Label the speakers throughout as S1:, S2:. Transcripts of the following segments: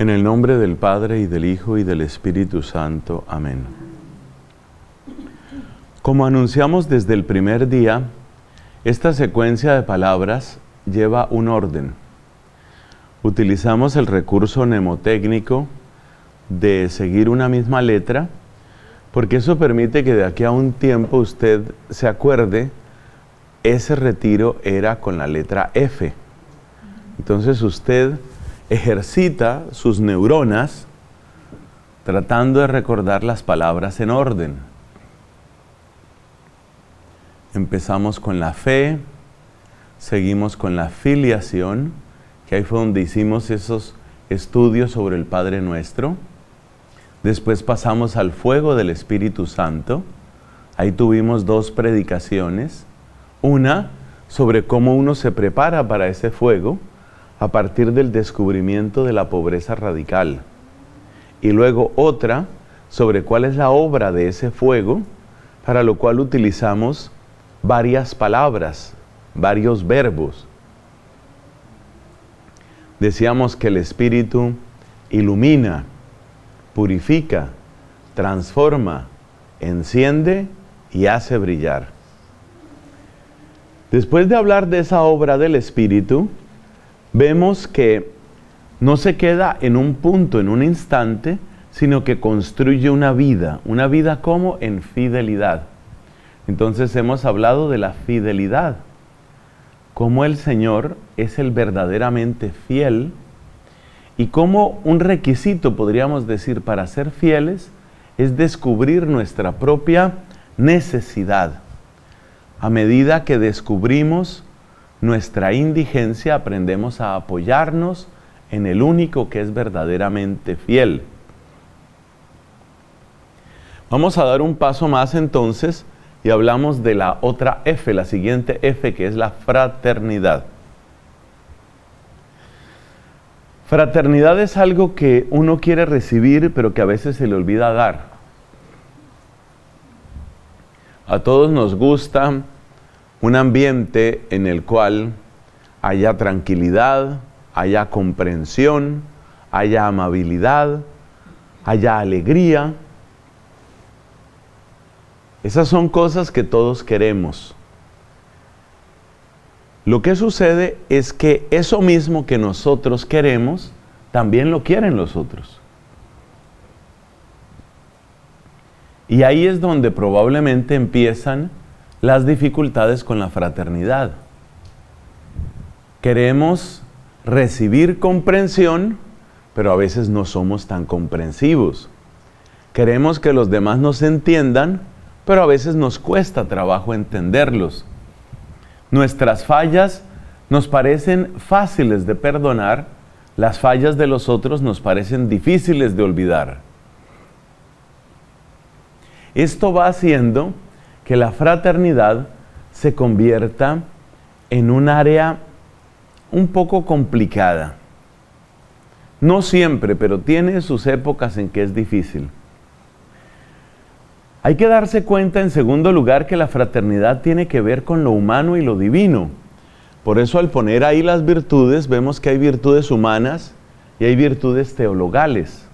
S1: En el nombre del Padre y del Hijo y del Espíritu Santo. Amén. Como anunciamos desde el primer día, esta secuencia de palabras lleva un orden. Utilizamos el recurso mnemotécnico de seguir una misma letra, porque eso permite que de aquí a un tiempo usted se acuerde, ese retiro era con la letra F. Entonces usted ejercita sus neuronas tratando de recordar las palabras en orden. Empezamos con la fe, seguimos con la filiación, que ahí fue donde hicimos esos estudios sobre el Padre Nuestro. Después pasamos al fuego del Espíritu Santo. Ahí tuvimos dos predicaciones. Una sobre cómo uno se prepara para ese fuego a partir del descubrimiento de la pobreza radical. Y luego otra sobre cuál es la obra de ese fuego, para lo cual utilizamos varias palabras, varios verbos. Decíamos que el Espíritu ilumina, purifica, transforma, enciende y hace brillar. Después de hablar de esa obra del Espíritu, vemos que no se queda en un punto, en un instante, sino que construye una vida, una vida como en fidelidad. Entonces hemos hablado de la fidelidad, cómo el Señor es el verdaderamente fiel y cómo un requisito, podríamos decir, para ser fieles es descubrir nuestra propia necesidad. A medida que descubrimos nuestra indigencia, aprendemos a apoyarnos en el único que es verdaderamente fiel. Vamos a dar un paso más entonces y hablamos de la otra F, la siguiente F, que es la fraternidad. Fraternidad es algo que uno quiere recibir, pero que a veces se le olvida dar. A todos nos gusta un ambiente en el cual haya tranquilidad, haya comprensión, haya amabilidad, haya alegría. Esas son cosas que todos queremos. Lo que sucede es que eso mismo que nosotros queremos, también lo quieren los otros. Y ahí es donde probablemente empiezan las dificultades con la fraternidad. Queremos recibir comprensión, pero a veces no somos tan comprensivos. Queremos que los demás nos entiendan, pero a veces nos cuesta trabajo entenderlos. Nuestras fallas nos parecen fáciles de perdonar, las fallas de los otros nos parecen difíciles de olvidar. Esto va haciendo que la fraternidad se convierta en un área un poco complicada. No siempre, pero tiene sus épocas en que es difícil. Hay que darse cuenta, en segundo lugar, que la fraternidad tiene que ver con lo humano y lo divino. Por eso al poner ahí las virtudes, vemos que hay virtudes humanas y hay virtudes teologales.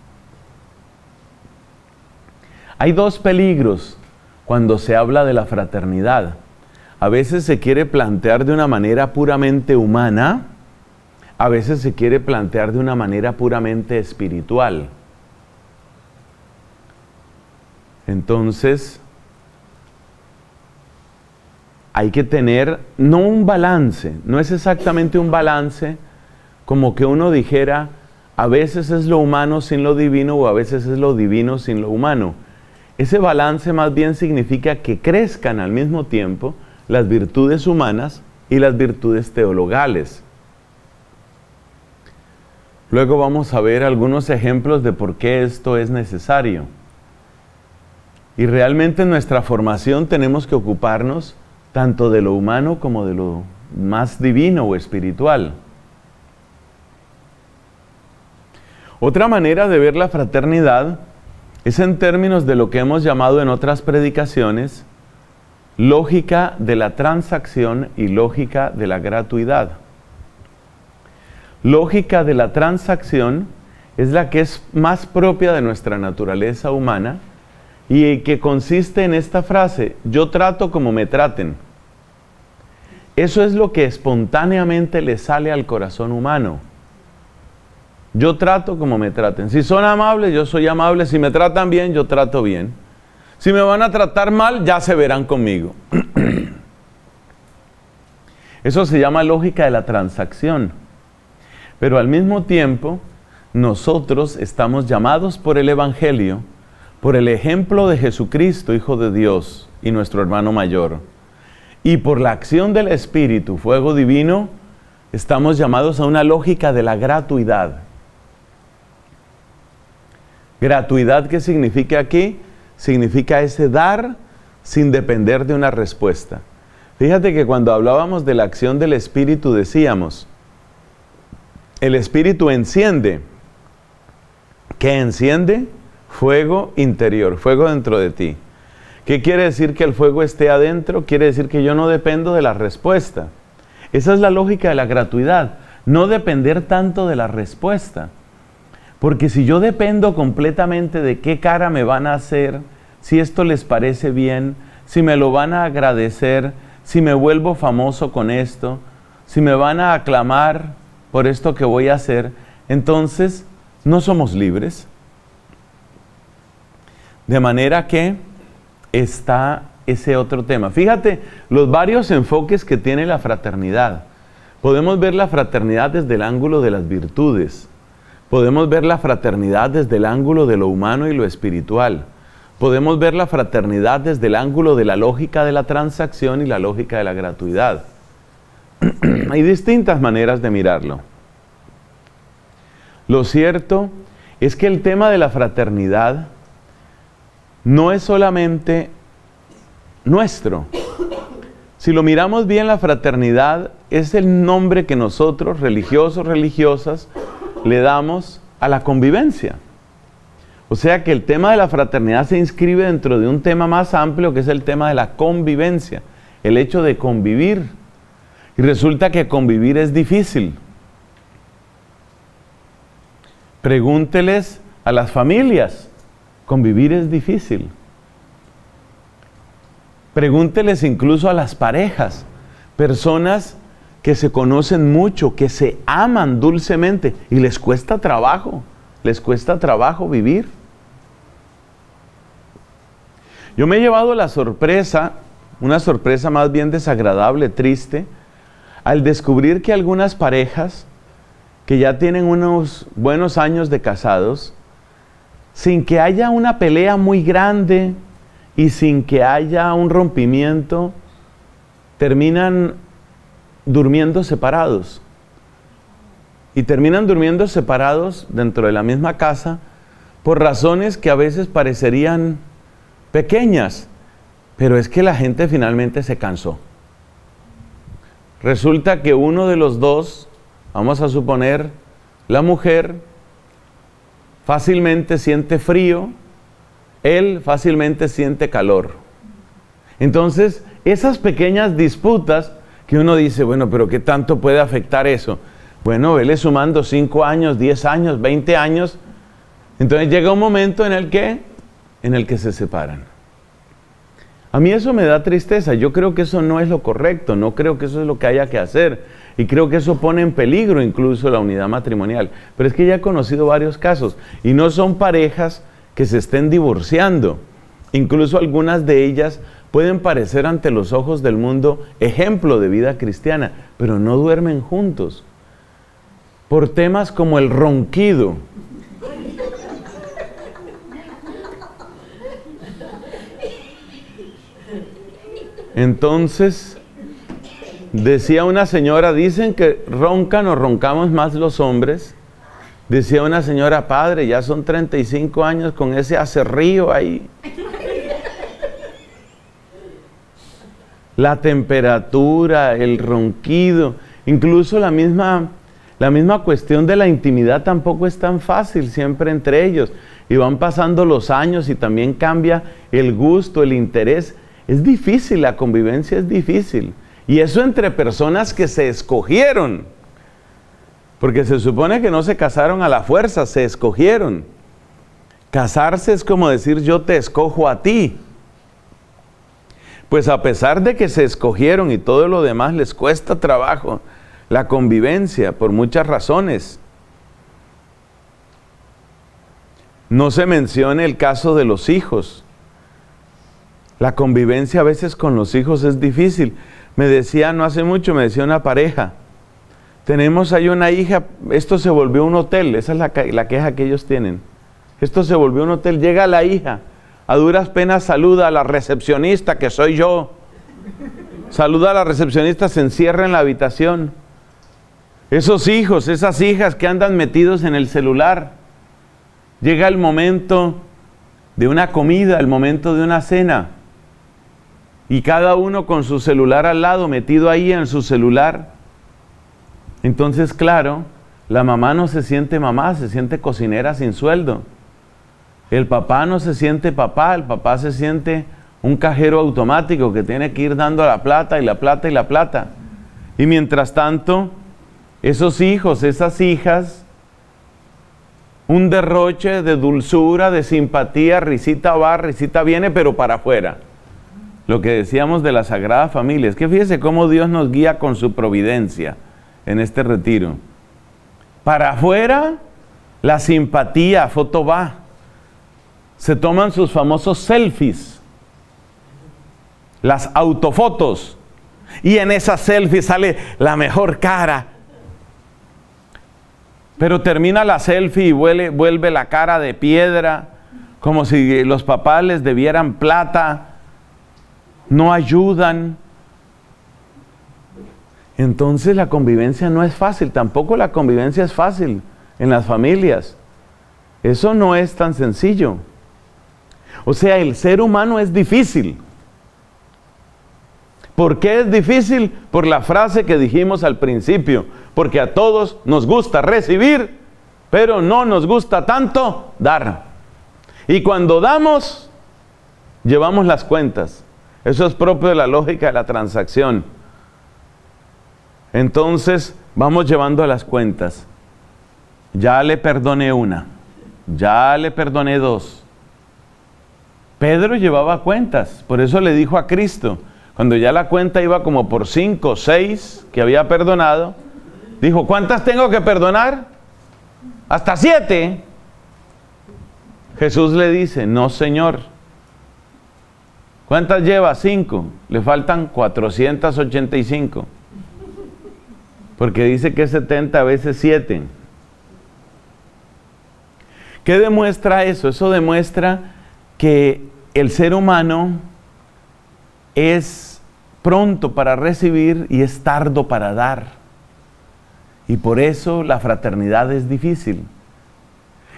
S1: Hay dos peligros cuando se habla de la fraternidad. A veces se quiere plantear de una manera puramente humana, a veces se quiere plantear de una manera puramente espiritual. Entonces, hay que tener no un balance, no es exactamente un balance como que uno dijera, a veces es lo humano sin lo divino o a veces es lo divino sin lo humano. Ese balance más bien significa que crezcan al mismo tiempo las virtudes humanas y las virtudes teologales. Luego vamos a ver algunos ejemplos de por qué esto es necesario. Y realmente en nuestra formación tenemos que ocuparnos tanto de lo humano como de lo más divino o espiritual. Otra manera de ver la fraternidad es en términos de lo que hemos llamado en otras predicaciones lógica de la transacción y lógica de la gratuidad. Lógica de la transacción es la que es más propia de nuestra naturaleza humana y que consiste en esta frase, yo trato como me traten. Eso es lo que espontáneamente le sale al corazón humano. Yo trato como me traten. Si son amables, yo soy amable. Si me tratan bien, yo trato bien. Si me van a tratar mal, ya se verán conmigo. Eso se llama lógica de la transacción. Pero al mismo tiempo, nosotros estamos llamados por el Evangelio, por el ejemplo de Jesucristo, Hijo de Dios, y nuestro hermano mayor, y por la acción del Espíritu, fuego divino, estamos llamados a una lógica de la gratuidad. Gratuidad, ¿qué significa aquí? Significa ese dar sin depender de una respuesta. Fíjate que cuando hablábamos de la acción del Espíritu decíamos, el Espíritu enciende. ¿Qué enciende? Fuego interior, fuego dentro de ti. ¿Qué quiere decir que el fuego esté adentro? Quiere decir que yo no dependo de la respuesta. Esa es la lógica de la gratuidad, no depender tanto de la respuesta. Porque si yo dependo completamente de qué cara me van a hacer, si esto les parece bien, si me lo van a agradecer, si me vuelvo famoso con esto, si me van a aclamar por esto que voy a hacer, entonces no somos libres. De manera que está ese otro tema. Fíjate los varios enfoques que tiene la fraternidad. Podemos ver la fraternidad desde el ángulo de las virtudes Podemos ver la fraternidad desde el ángulo de lo humano y lo espiritual. Podemos ver la fraternidad desde el ángulo de la lógica de la transacción y la lógica de la gratuidad. Hay distintas maneras de mirarlo. Lo cierto es que el tema de la fraternidad no es solamente nuestro. Si lo miramos bien, la fraternidad es el nombre que nosotros, religiosos, religiosas, le damos a la convivencia. O sea que el tema de la fraternidad se inscribe dentro de un tema más amplio que es el tema de la convivencia, el hecho de convivir. Y resulta que convivir es difícil. Pregúnteles a las familias, convivir es difícil. Pregúnteles incluso a las parejas, personas que se conocen mucho, que se aman dulcemente y les cuesta trabajo, les cuesta trabajo vivir. Yo me he llevado la sorpresa, una sorpresa más bien desagradable, triste, al descubrir que algunas parejas que ya tienen unos buenos años de casados, sin que haya una pelea muy grande y sin que haya un rompimiento, terminan durmiendo separados. Y terminan durmiendo separados dentro de la misma casa por razones que a veces parecerían pequeñas, pero es que la gente finalmente se cansó. Resulta que uno de los dos, vamos a suponer, la mujer fácilmente siente frío, él fácilmente siente calor. Entonces, esas pequeñas disputas que uno dice, bueno, pero ¿qué tanto puede afectar eso? Bueno, vele sumando 5 años, 10 años, 20 años. Entonces llega un momento en el que, en el que se separan. A mí eso me da tristeza. Yo creo que eso no es lo correcto. No creo que eso es lo que haya que hacer. Y creo que eso pone en peligro incluso la unidad matrimonial. Pero es que ya he conocido varios casos. Y no son parejas que se estén divorciando. Incluso algunas de ellas pueden parecer ante los ojos del mundo ejemplo de vida cristiana, pero no duermen juntos. Por temas como el ronquido. Entonces, decía una señora, dicen que roncan o roncamos más los hombres Decía una señora, padre, ya son 35 años con ese acerrío ahí. La temperatura, el ronquido, incluso la misma, la misma cuestión de la intimidad tampoco es tan fácil siempre entre ellos. Y van pasando los años y también cambia el gusto, el interés. Es difícil, la convivencia es difícil. Y eso entre personas que se escogieron. Porque se supone que no se casaron a la fuerza, se escogieron. Casarse es como decir yo te escojo a ti. Pues a pesar de que se escogieron y todo lo demás les cuesta trabajo, la convivencia por muchas razones. No se menciona el caso de los hijos. La convivencia a veces con los hijos es difícil. Me decía, no hace mucho, me decía una pareja, tenemos ahí una hija, esto se volvió un hotel, esa es la, la queja que ellos tienen. Esto se volvió un hotel, llega la hija, a duras penas saluda a la recepcionista, que soy yo. Saluda a la recepcionista, se encierra en la habitación. Esos hijos, esas hijas que andan metidos en el celular. Llega el momento de una comida, el momento de una cena y cada uno con su celular al lado, metido ahí en su celular. Entonces, claro, la mamá no se siente mamá, se siente cocinera sin sueldo. El papá no se siente papá, el papá se siente un cajero automático que tiene que ir dando la plata y la plata y la plata. Y mientras tanto, esos hijos, esas hijas, un derroche de dulzura, de simpatía, risita va, risita viene, pero para afuera lo que decíamos de la Sagrada Familia. Es que fíjese cómo Dios nos guía con su providencia en este retiro. Para afuera, la simpatía, foto va. Se toman sus famosos selfies, las autofotos, y en esa selfie sale la mejor cara. Pero termina la selfie y vuelve, vuelve la cara de piedra, como si los papás les debieran plata no ayudan. Entonces la convivencia no es fácil, tampoco la convivencia es fácil en las familias. Eso no es tan sencillo. O sea, el ser humano es difícil. ¿Por qué es difícil? Por la frase que dijimos al principio. Porque a todos nos gusta recibir, pero no nos gusta tanto dar. Y cuando damos, llevamos las cuentas. Eso es propio de la lógica de la transacción. Entonces, vamos llevando las cuentas. Ya le perdoné una, ya le perdoné dos. Pedro llevaba cuentas, por eso le dijo a Cristo, cuando ya la cuenta iba como por cinco, seis que había perdonado, dijo, ¿cuántas tengo que perdonar? Hasta siete. Jesús le dice, no, Señor, ¿Cuántas lleva? Cinco. Le faltan 485. Porque dice que es 70 veces 7. ¿Qué demuestra eso? Eso demuestra que el ser humano es pronto para recibir y es tardo para dar. Y por eso la fraternidad es difícil.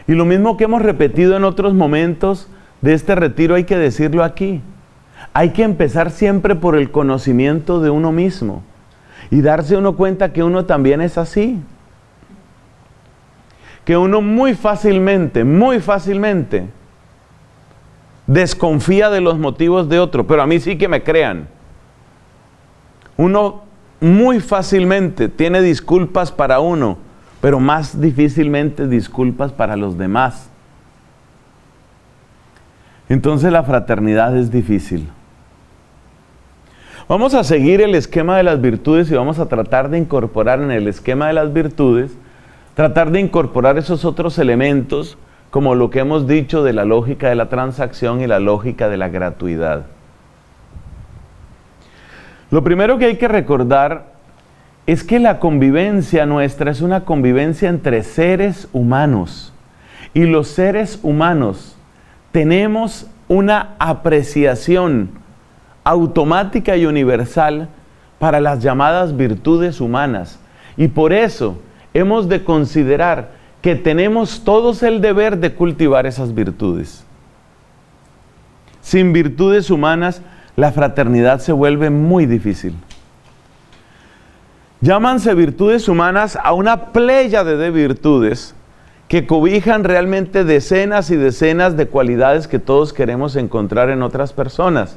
S1: Y lo mismo que hemos repetido en otros momentos de este retiro hay que decirlo aquí. Hay que empezar siempre por el conocimiento de uno mismo y darse uno cuenta que uno también es así. Que uno muy fácilmente, muy fácilmente desconfía de los motivos de otro, pero a mí sí que me crean. Uno muy fácilmente tiene disculpas para uno, pero más difícilmente disculpas para los demás. Entonces la fraternidad es difícil. Vamos a seguir el esquema de las virtudes y vamos a tratar de incorporar en el esquema de las virtudes, tratar de incorporar esos otros elementos como lo que hemos dicho de la lógica de la transacción y la lógica de la gratuidad. Lo primero que hay que recordar es que la convivencia nuestra es una convivencia entre seres humanos. Y los seres humanos tenemos una apreciación automática y universal para las llamadas virtudes humanas. Y por eso hemos de considerar que tenemos todos el deber de cultivar esas virtudes. Sin virtudes humanas, la fraternidad se vuelve muy difícil. Llámanse virtudes humanas a una pléyade de virtudes que cobijan realmente decenas y decenas de cualidades que todos queremos encontrar en otras personas.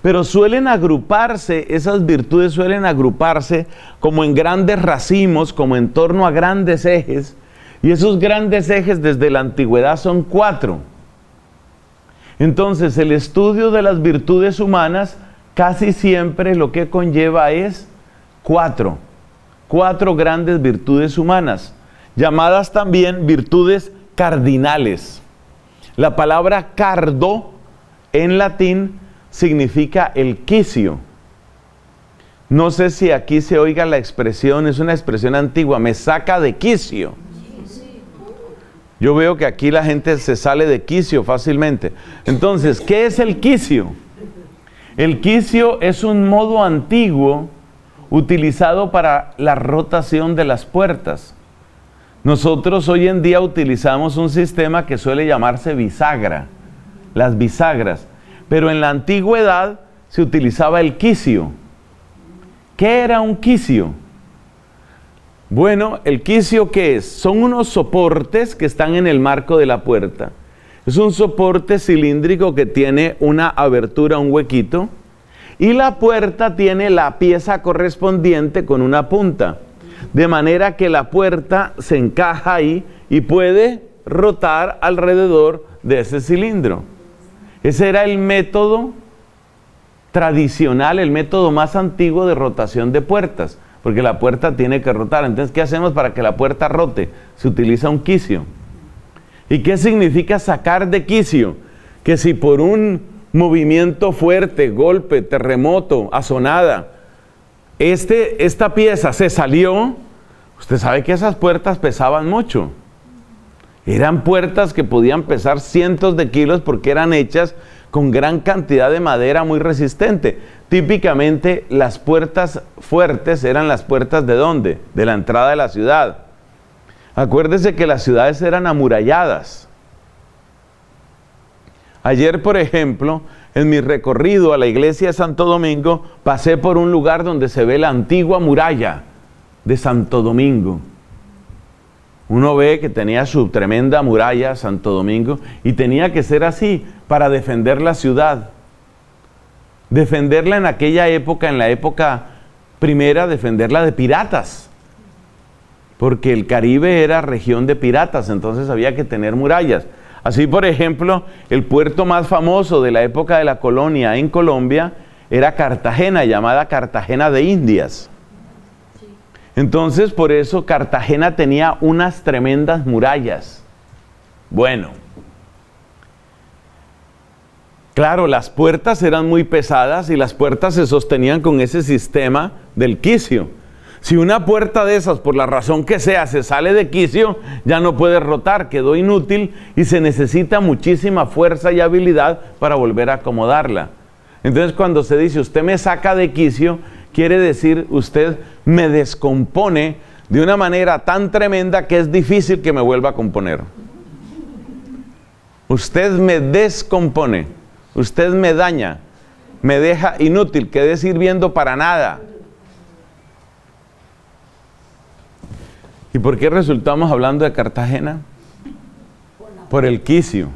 S1: Pero suelen agruparse, esas virtudes suelen agruparse como en grandes racimos, como en torno a grandes ejes. Y esos grandes ejes desde la antigüedad son cuatro. Entonces el estudio de las virtudes humanas casi siempre lo que conlleva es cuatro cuatro grandes virtudes humanas, llamadas también virtudes cardinales. La palabra cardo en latín significa el quicio. No sé si aquí se oiga la expresión, es una expresión antigua, me saca de quicio. Yo veo que aquí la gente se sale de quicio fácilmente. Entonces, ¿qué es el quicio? El quicio es un modo antiguo utilizado para la rotación de las puertas. Nosotros hoy en día utilizamos un sistema que suele llamarse bisagra, las bisagras, pero en la antigüedad se utilizaba el quicio. ¿Qué era un quicio? Bueno, el quicio qué es? Son unos soportes que están en el marco de la puerta. Es un soporte cilíndrico que tiene una abertura, un huequito, y la puerta tiene la pieza correspondiente con una punta. De manera que la puerta se encaja ahí y puede rotar alrededor de ese cilindro. Ese era el método tradicional, el método más antiguo de rotación de puertas, porque la puerta tiene que rotar. Entonces, ¿qué hacemos para que la puerta rote? Se utiliza un quicio. ¿Y qué significa sacar de quicio? Que si por un movimiento fuerte, golpe, terremoto, asonada. Este, esta pieza se salió, usted sabe que esas puertas pesaban mucho. Eran puertas que podían pesar cientos de kilos porque eran hechas con gran cantidad de madera muy resistente. Típicamente las puertas fuertes eran las puertas de dónde? De la entrada de la ciudad. Acuérdese que las ciudades eran amuralladas. Ayer, por ejemplo, en mi recorrido a la iglesia de Santo Domingo, pasé por un lugar donde se ve la antigua muralla de Santo Domingo. Uno ve que tenía su tremenda muralla, Santo Domingo, y tenía que ser así para defender la ciudad. Defenderla en aquella época, en la época primera, defenderla de piratas. Porque el Caribe era región de piratas, entonces había que tener murallas. Así, por ejemplo, el puerto más famoso de la época de la colonia en Colombia era Cartagena, llamada Cartagena de Indias. Entonces, por eso Cartagena tenía unas tremendas murallas. Bueno, claro, las puertas eran muy pesadas y las puertas se sostenían con ese sistema del quicio. Si una puerta de esas, por la razón que sea, se sale de quicio, ya no puede rotar, quedó inútil y se necesita muchísima fuerza y habilidad para volver a acomodarla. Entonces cuando se dice usted me saca de quicio, quiere decir usted me descompone de una manera tan tremenda que es difícil que me vuelva a componer. Usted me descompone, usted me daña, me deja inútil, quedé sirviendo para nada. ¿Y por qué resultamos hablando de Cartagena? Por el quicio.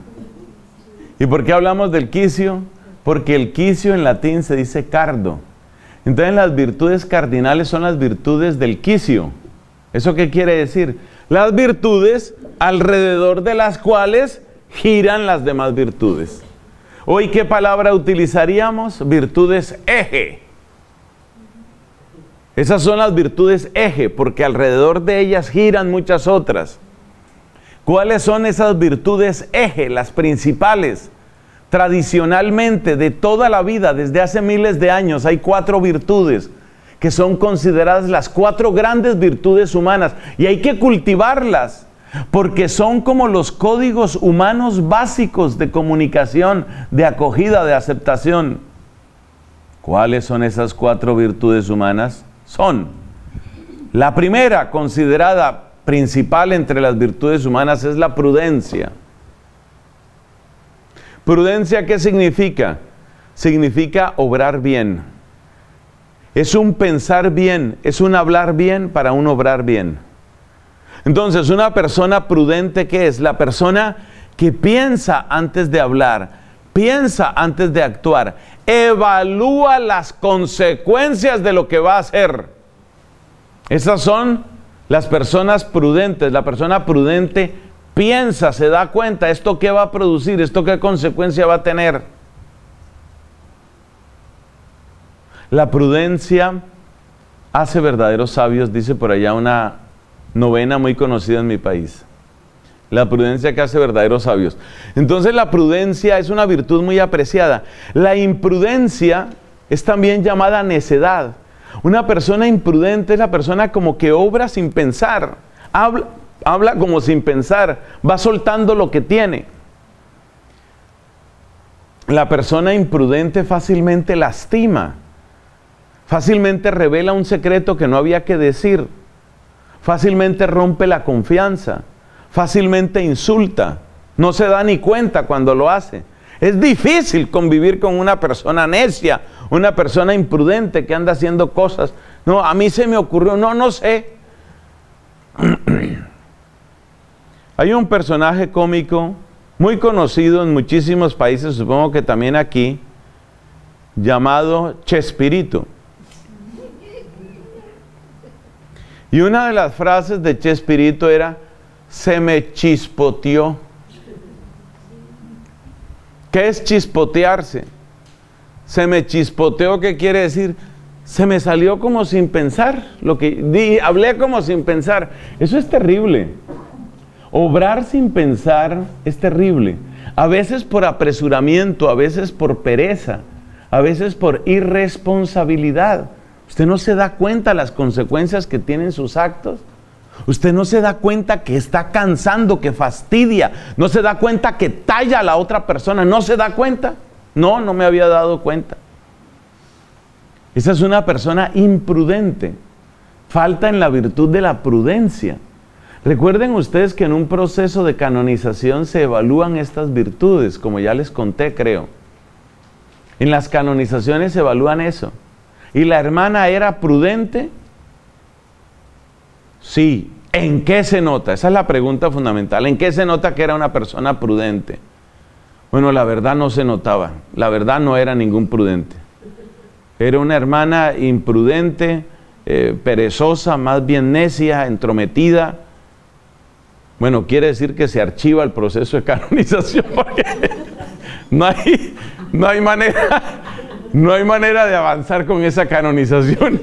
S1: ¿Y por qué hablamos del quicio? Porque el quicio en latín se dice cardo. Entonces las virtudes cardinales son las virtudes del quicio. ¿Eso qué quiere decir? Las virtudes alrededor de las cuales giran las demás virtudes. Hoy, ¿qué palabra utilizaríamos? Virtudes eje. Esas son las virtudes eje, porque alrededor de ellas giran muchas otras. ¿Cuáles son esas virtudes eje, las principales? Tradicionalmente, de toda la vida, desde hace miles de años, hay cuatro virtudes que son consideradas las cuatro grandes virtudes humanas y hay que cultivarlas porque son como los códigos humanos básicos de comunicación, de acogida, de aceptación. ¿Cuáles son esas cuatro virtudes humanas? son la primera considerada principal entre las virtudes humanas es la prudencia. Prudencia, ¿qué significa? Significa obrar bien. Es un pensar bien, es un hablar bien para un obrar bien. Entonces, una persona prudente, ¿qué es? La persona que piensa antes de hablar, piensa antes de actuar, evalúa las consecuencias de lo que va a hacer. Esas son las personas prudentes. La persona prudente piensa, se da cuenta, esto qué va a producir, esto qué consecuencia va a tener. La prudencia hace verdaderos sabios, dice por allá una novena muy conocida en mi país. La prudencia que hace verdaderos sabios. Entonces la prudencia es una virtud muy apreciada. La imprudencia es también llamada necedad. Una persona imprudente es la persona como que obra sin pensar. Habla, habla como sin pensar. Va soltando lo que tiene. La persona imprudente fácilmente lastima. Fácilmente revela un secreto que no había que decir. Fácilmente rompe la confianza fácilmente insulta, no se da ni cuenta cuando lo hace. Es difícil convivir con una persona necia, una persona imprudente que anda haciendo cosas. No, a mí se me ocurrió, no, no sé. Hay un personaje cómico muy conocido en muchísimos países, supongo que también aquí, llamado Chespirito. Y una de las frases de Chespirito era, se me chispoteó. ¿Qué es chispotearse? Se me chispoteó, ¿qué quiere decir? Se me salió como sin pensar, lo que di, hablé como sin pensar. Eso es terrible. Obrar sin pensar es terrible. A veces por apresuramiento, a veces por pereza, a veces por irresponsabilidad. Usted no se da cuenta las consecuencias que tienen sus actos. Usted no se da cuenta que está cansando, que fastidia, no se da cuenta que talla a la otra persona, no se da cuenta. No, no me había dado cuenta. Esa es una persona imprudente. Falta en la virtud de la prudencia. Recuerden ustedes que en un proceso de canonización se evalúan estas virtudes, como ya les conté, creo. En las canonizaciones se evalúan eso. ¿Y la hermana era prudente? Sí. ¿En qué se nota? Esa es la pregunta fundamental. ¿En qué se nota que era una persona prudente? Bueno, la verdad no se notaba. La verdad no era ningún prudente. Era una hermana imprudente, eh, perezosa, más bien necia, entrometida. Bueno, quiere decir que se archiva el proceso de canonización porque no hay, no hay manera, no hay manera de avanzar con esa canonización.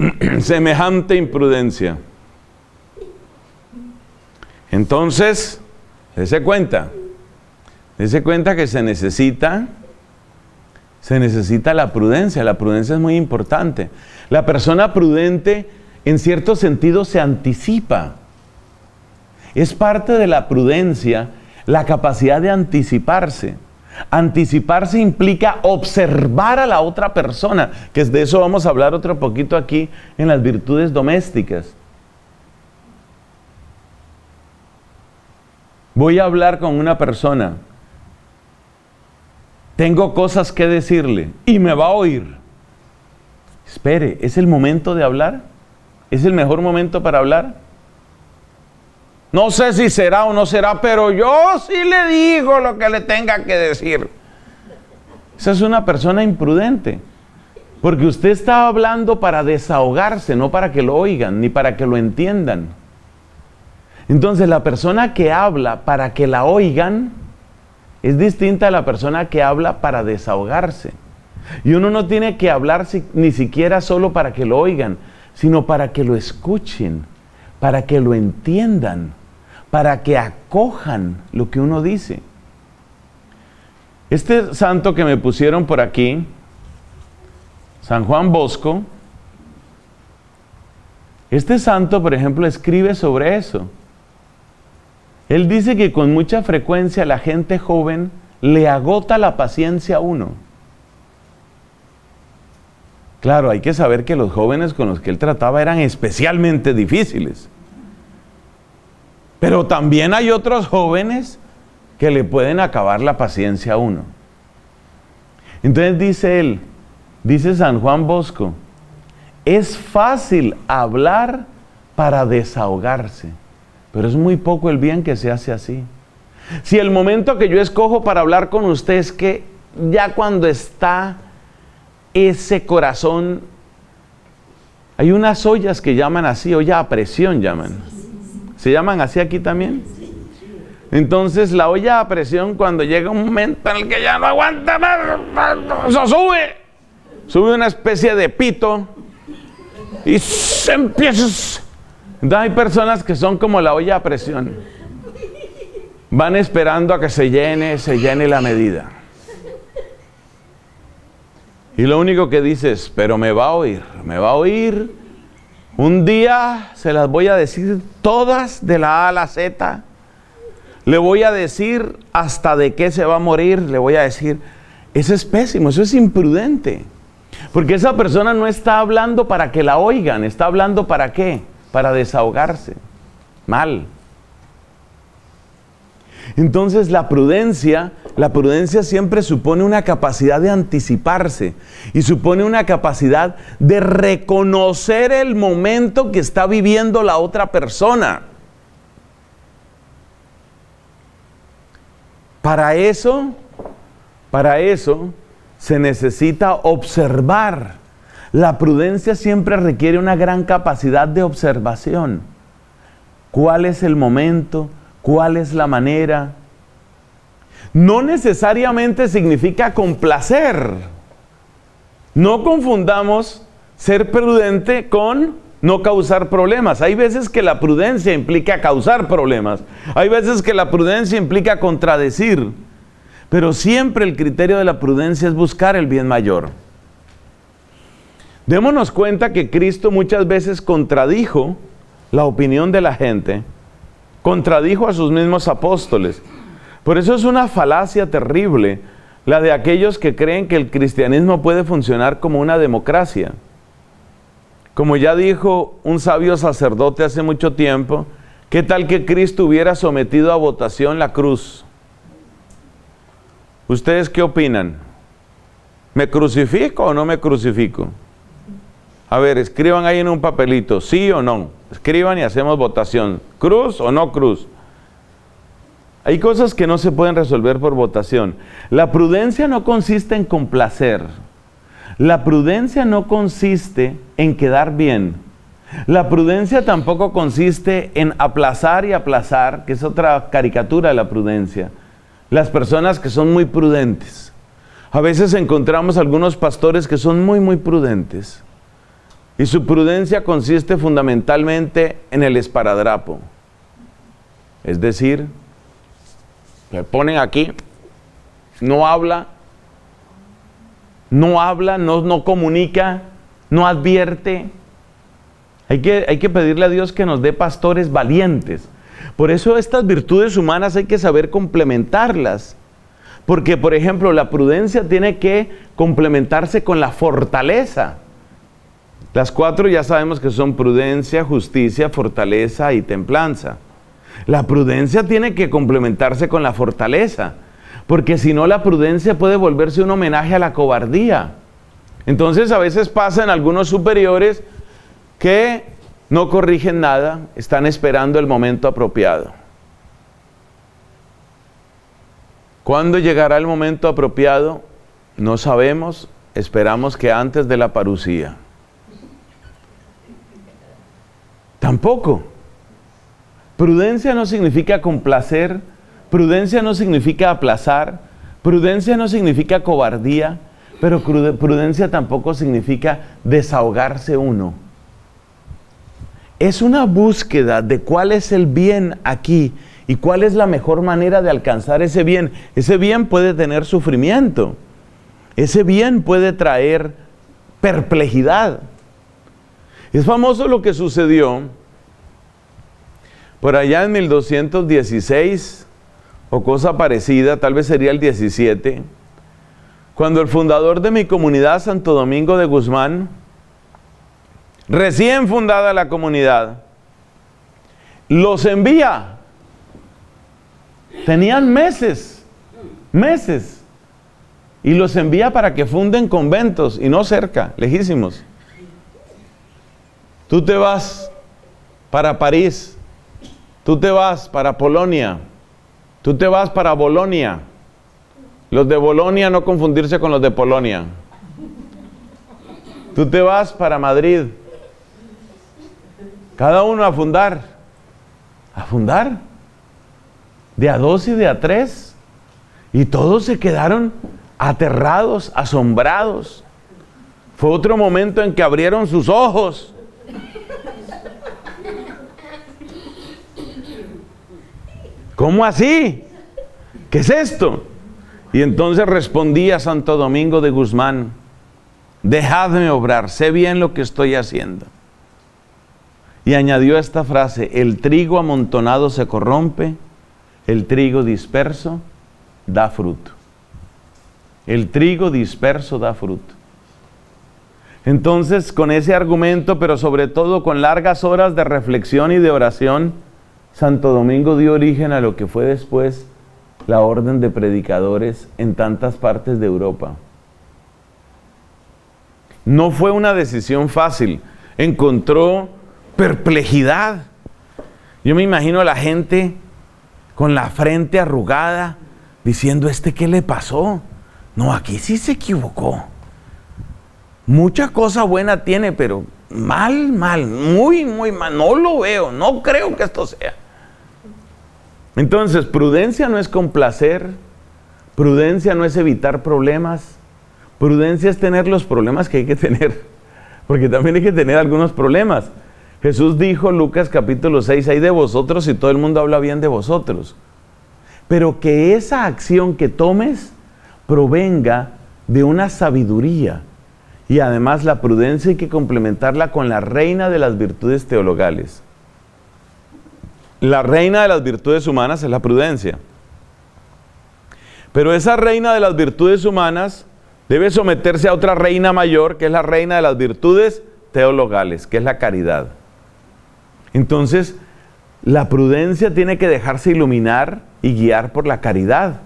S1: semejante imprudencia. Entonces, dése cuenta, dése cuenta que se necesita, se necesita la prudencia, la prudencia es muy importante. La persona prudente en cierto sentido se anticipa. Es parte de la prudencia la capacidad de anticiparse. Anticiparse implica observar a la otra persona, que de eso vamos a hablar otro poquito aquí en las virtudes domésticas. Voy a hablar con una persona. Tengo cosas que decirle y me va a oír. Espere, ¿es el momento de hablar? ¿Es el mejor momento para hablar? No sé si será o no será, pero yo sí le digo lo que le tenga que decir. Esa es una persona imprudente. Porque usted está hablando para desahogarse, no para que lo oigan, ni para que lo entiendan. Entonces la persona que habla para que la oigan es distinta a la persona que habla para desahogarse. Y uno no tiene que hablar ni siquiera solo para que lo oigan, sino para que lo escuchen, para que lo entiendan para que acojan lo que uno dice. Este santo que me pusieron por aquí, San Juan Bosco, este santo, por ejemplo, escribe sobre eso. Él dice que con mucha frecuencia la gente joven le agota la paciencia a uno. Claro, hay que saber que los jóvenes con los que él trataba eran especialmente difíciles. Pero también hay otros jóvenes que le pueden acabar la paciencia a uno. Entonces dice él, dice San Juan Bosco, es fácil hablar para desahogarse, pero es muy poco el bien que se hace así. Si el momento que yo escojo para hablar con usted es que ya cuando está ese corazón, hay unas ollas que llaman así, olla a presión llaman. ¿Se llaman así aquí también? Entonces la olla a presión cuando llega un momento en el que ya no aguanta más, eso sube, sube una especie de pito y se empieza. Entonces hay personas que son como la olla a presión. Van esperando a que se llene, se llene la medida. Y lo único que dices, pero me va a oír, me va a oír. Un día se las voy a decir todas de la A a la Z. Le voy a decir hasta de qué se va a morir. Le voy a decir, eso es pésimo, eso es imprudente. Porque esa persona no está hablando para que la oigan, está hablando para qué? Para desahogarse. Mal. Entonces la prudencia, la prudencia siempre supone una capacidad de anticiparse y supone una capacidad de reconocer el momento que está viviendo la otra persona. Para eso, para eso se necesita observar. La prudencia siempre requiere una gran capacidad de observación. ¿Cuál es el momento? ¿Cuál es la manera? No necesariamente significa complacer. No confundamos ser prudente con no causar problemas. Hay veces que la prudencia implica causar problemas. Hay veces que la prudencia implica contradecir. Pero siempre el criterio de la prudencia es buscar el bien mayor. Démonos cuenta que Cristo muchas veces contradijo la opinión de la gente contradijo a sus mismos apóstoles. Por eso es una falacia terrible la de aquellos que creen que el cristianismo puede funcionar como una democracia. Como ya dijo un sabio sacerdote hace mucho tiempo, ¿qué tal que Cristo hubiera sometido a votación la cruz? ¿Ustedes qué opinan? ¿Me crucifico o no me crucifico? A ver, escriban ahí en un papelito, sí o no. Escriban y hacemos votación. ¿Cruz o no cruz? Hay cosas que no se pueden resolver por votación. La prudencia no consiste en complacer. La prudencia no consiste en quedar bien. La prudencia tampoco consiste en aplazar y aplazar, que es otra caricatura de la prudencia. Las personas que son muy prudentes. A veces encontramos algunos pastores que son muy, muy prudentes y su prudencia consiste fundamentalmente en el esparadrapo. Es decir, le ponen aquí, no habla, no habla, no, no comunica, no advierte. Hay que, hay que pedirle a Dios que nos dé pastores valientes. Por eso estas virtudes humanas hay que saber complementarlas. Porque, por ejemplo, la prudencia tiene que complementarse con la fortaleza. Las cuatro ya sabemos que son prudencia, justicia, fortaleza y templanza. La prudencia tiene que complementarse con la fortaleza, porque si no la prudencia puede volverse un homenaje a la cobardía. Entonces a veces pasa en algunos superiores que no corrigen nada, están esperando el momento apropiado. ¿Cuándo llegará el momento apropiado? No sabemos, esperamos que antes de la parucía. Tampoco. Prudencia no significa complacer, prudencia no significa aplazar, prudencia no significa cobardía, pero prudencia tampoco significa desahogarse uno. Es una búsqueda de cuál es el bien aquí y cuál es la mejor manera de alcanzar ese bien. Ese bien puede tener sufrimiento, ese bien puede traer perplejidad, es famoso lo que sucedió por allá en 1216 o cosa parecida, tal vez sería el 17, cuando el fundador de mi comunidad, Santo Domingo de Guzmán, recién fundada la comunidad, los envía Tenían meses, meses. Y los envía para que funden conventos y no cerca, lejísimos. Tú te vas para París, tú te vas para Polonia, tú te vas para Bolonia. Los de Bolonia no confundirse con los de Polonia. Tú te vas para Madrid. Cada uno a fundar. A fundar. De a dos y de a tres. Y todos se quedaron aterrados, asombrados. Fue otro momento en que abrieron sus ojos. ¿Cómo así? ¿Qué es esto? Y entonces respondí a Santo Domingo de Guzmán, dejadme obrar, sé bien lo que estoy haciendo. Y añadió esta frase, el trigo amontonado se corrompe, el trigo disperso da fruto. El trigo disperso da fruto. Entonces, con ese argumento, pero sobre todo con largas horas de reflexión y de oración, Santo Domingo dio origen a lo que fue después la orden de predicadores en tantas partes de Europa. No fue una decisión fácil, encontró perplejidad. Yo me imagino a la gente con la frente arrugada diciendo, ¿este qué le pasó? No, aquí sí se equivocó. Mucha cosa buena tiene, pero mal, mal, muy, muy mal. No lo veo, no creo que esto sea. Entonces, prudencia no es complacer, prudencia no es evitar problemas, prudencia es tener los problemas que hay que tener, porque también hay que tener algunos problemas. Jesús dijo, Lucas capítulo 6, hay de vosotros y todo el mundo habla bien de vosotros. Pero que esa acción que tomes provenga de una sabiduría. Y además la prudencia hay que complementarla con la reina de las virtudes teologales. La reina de las virtudes humanas es la prudencia. Pero esa reina de las virtudes humanas debe someterse a otra reina mayor, que es la reina de las virtudes teologales, que es la caridad. Entonces, la prudencia tiene que dejarse iluminar y guiar por la caridad.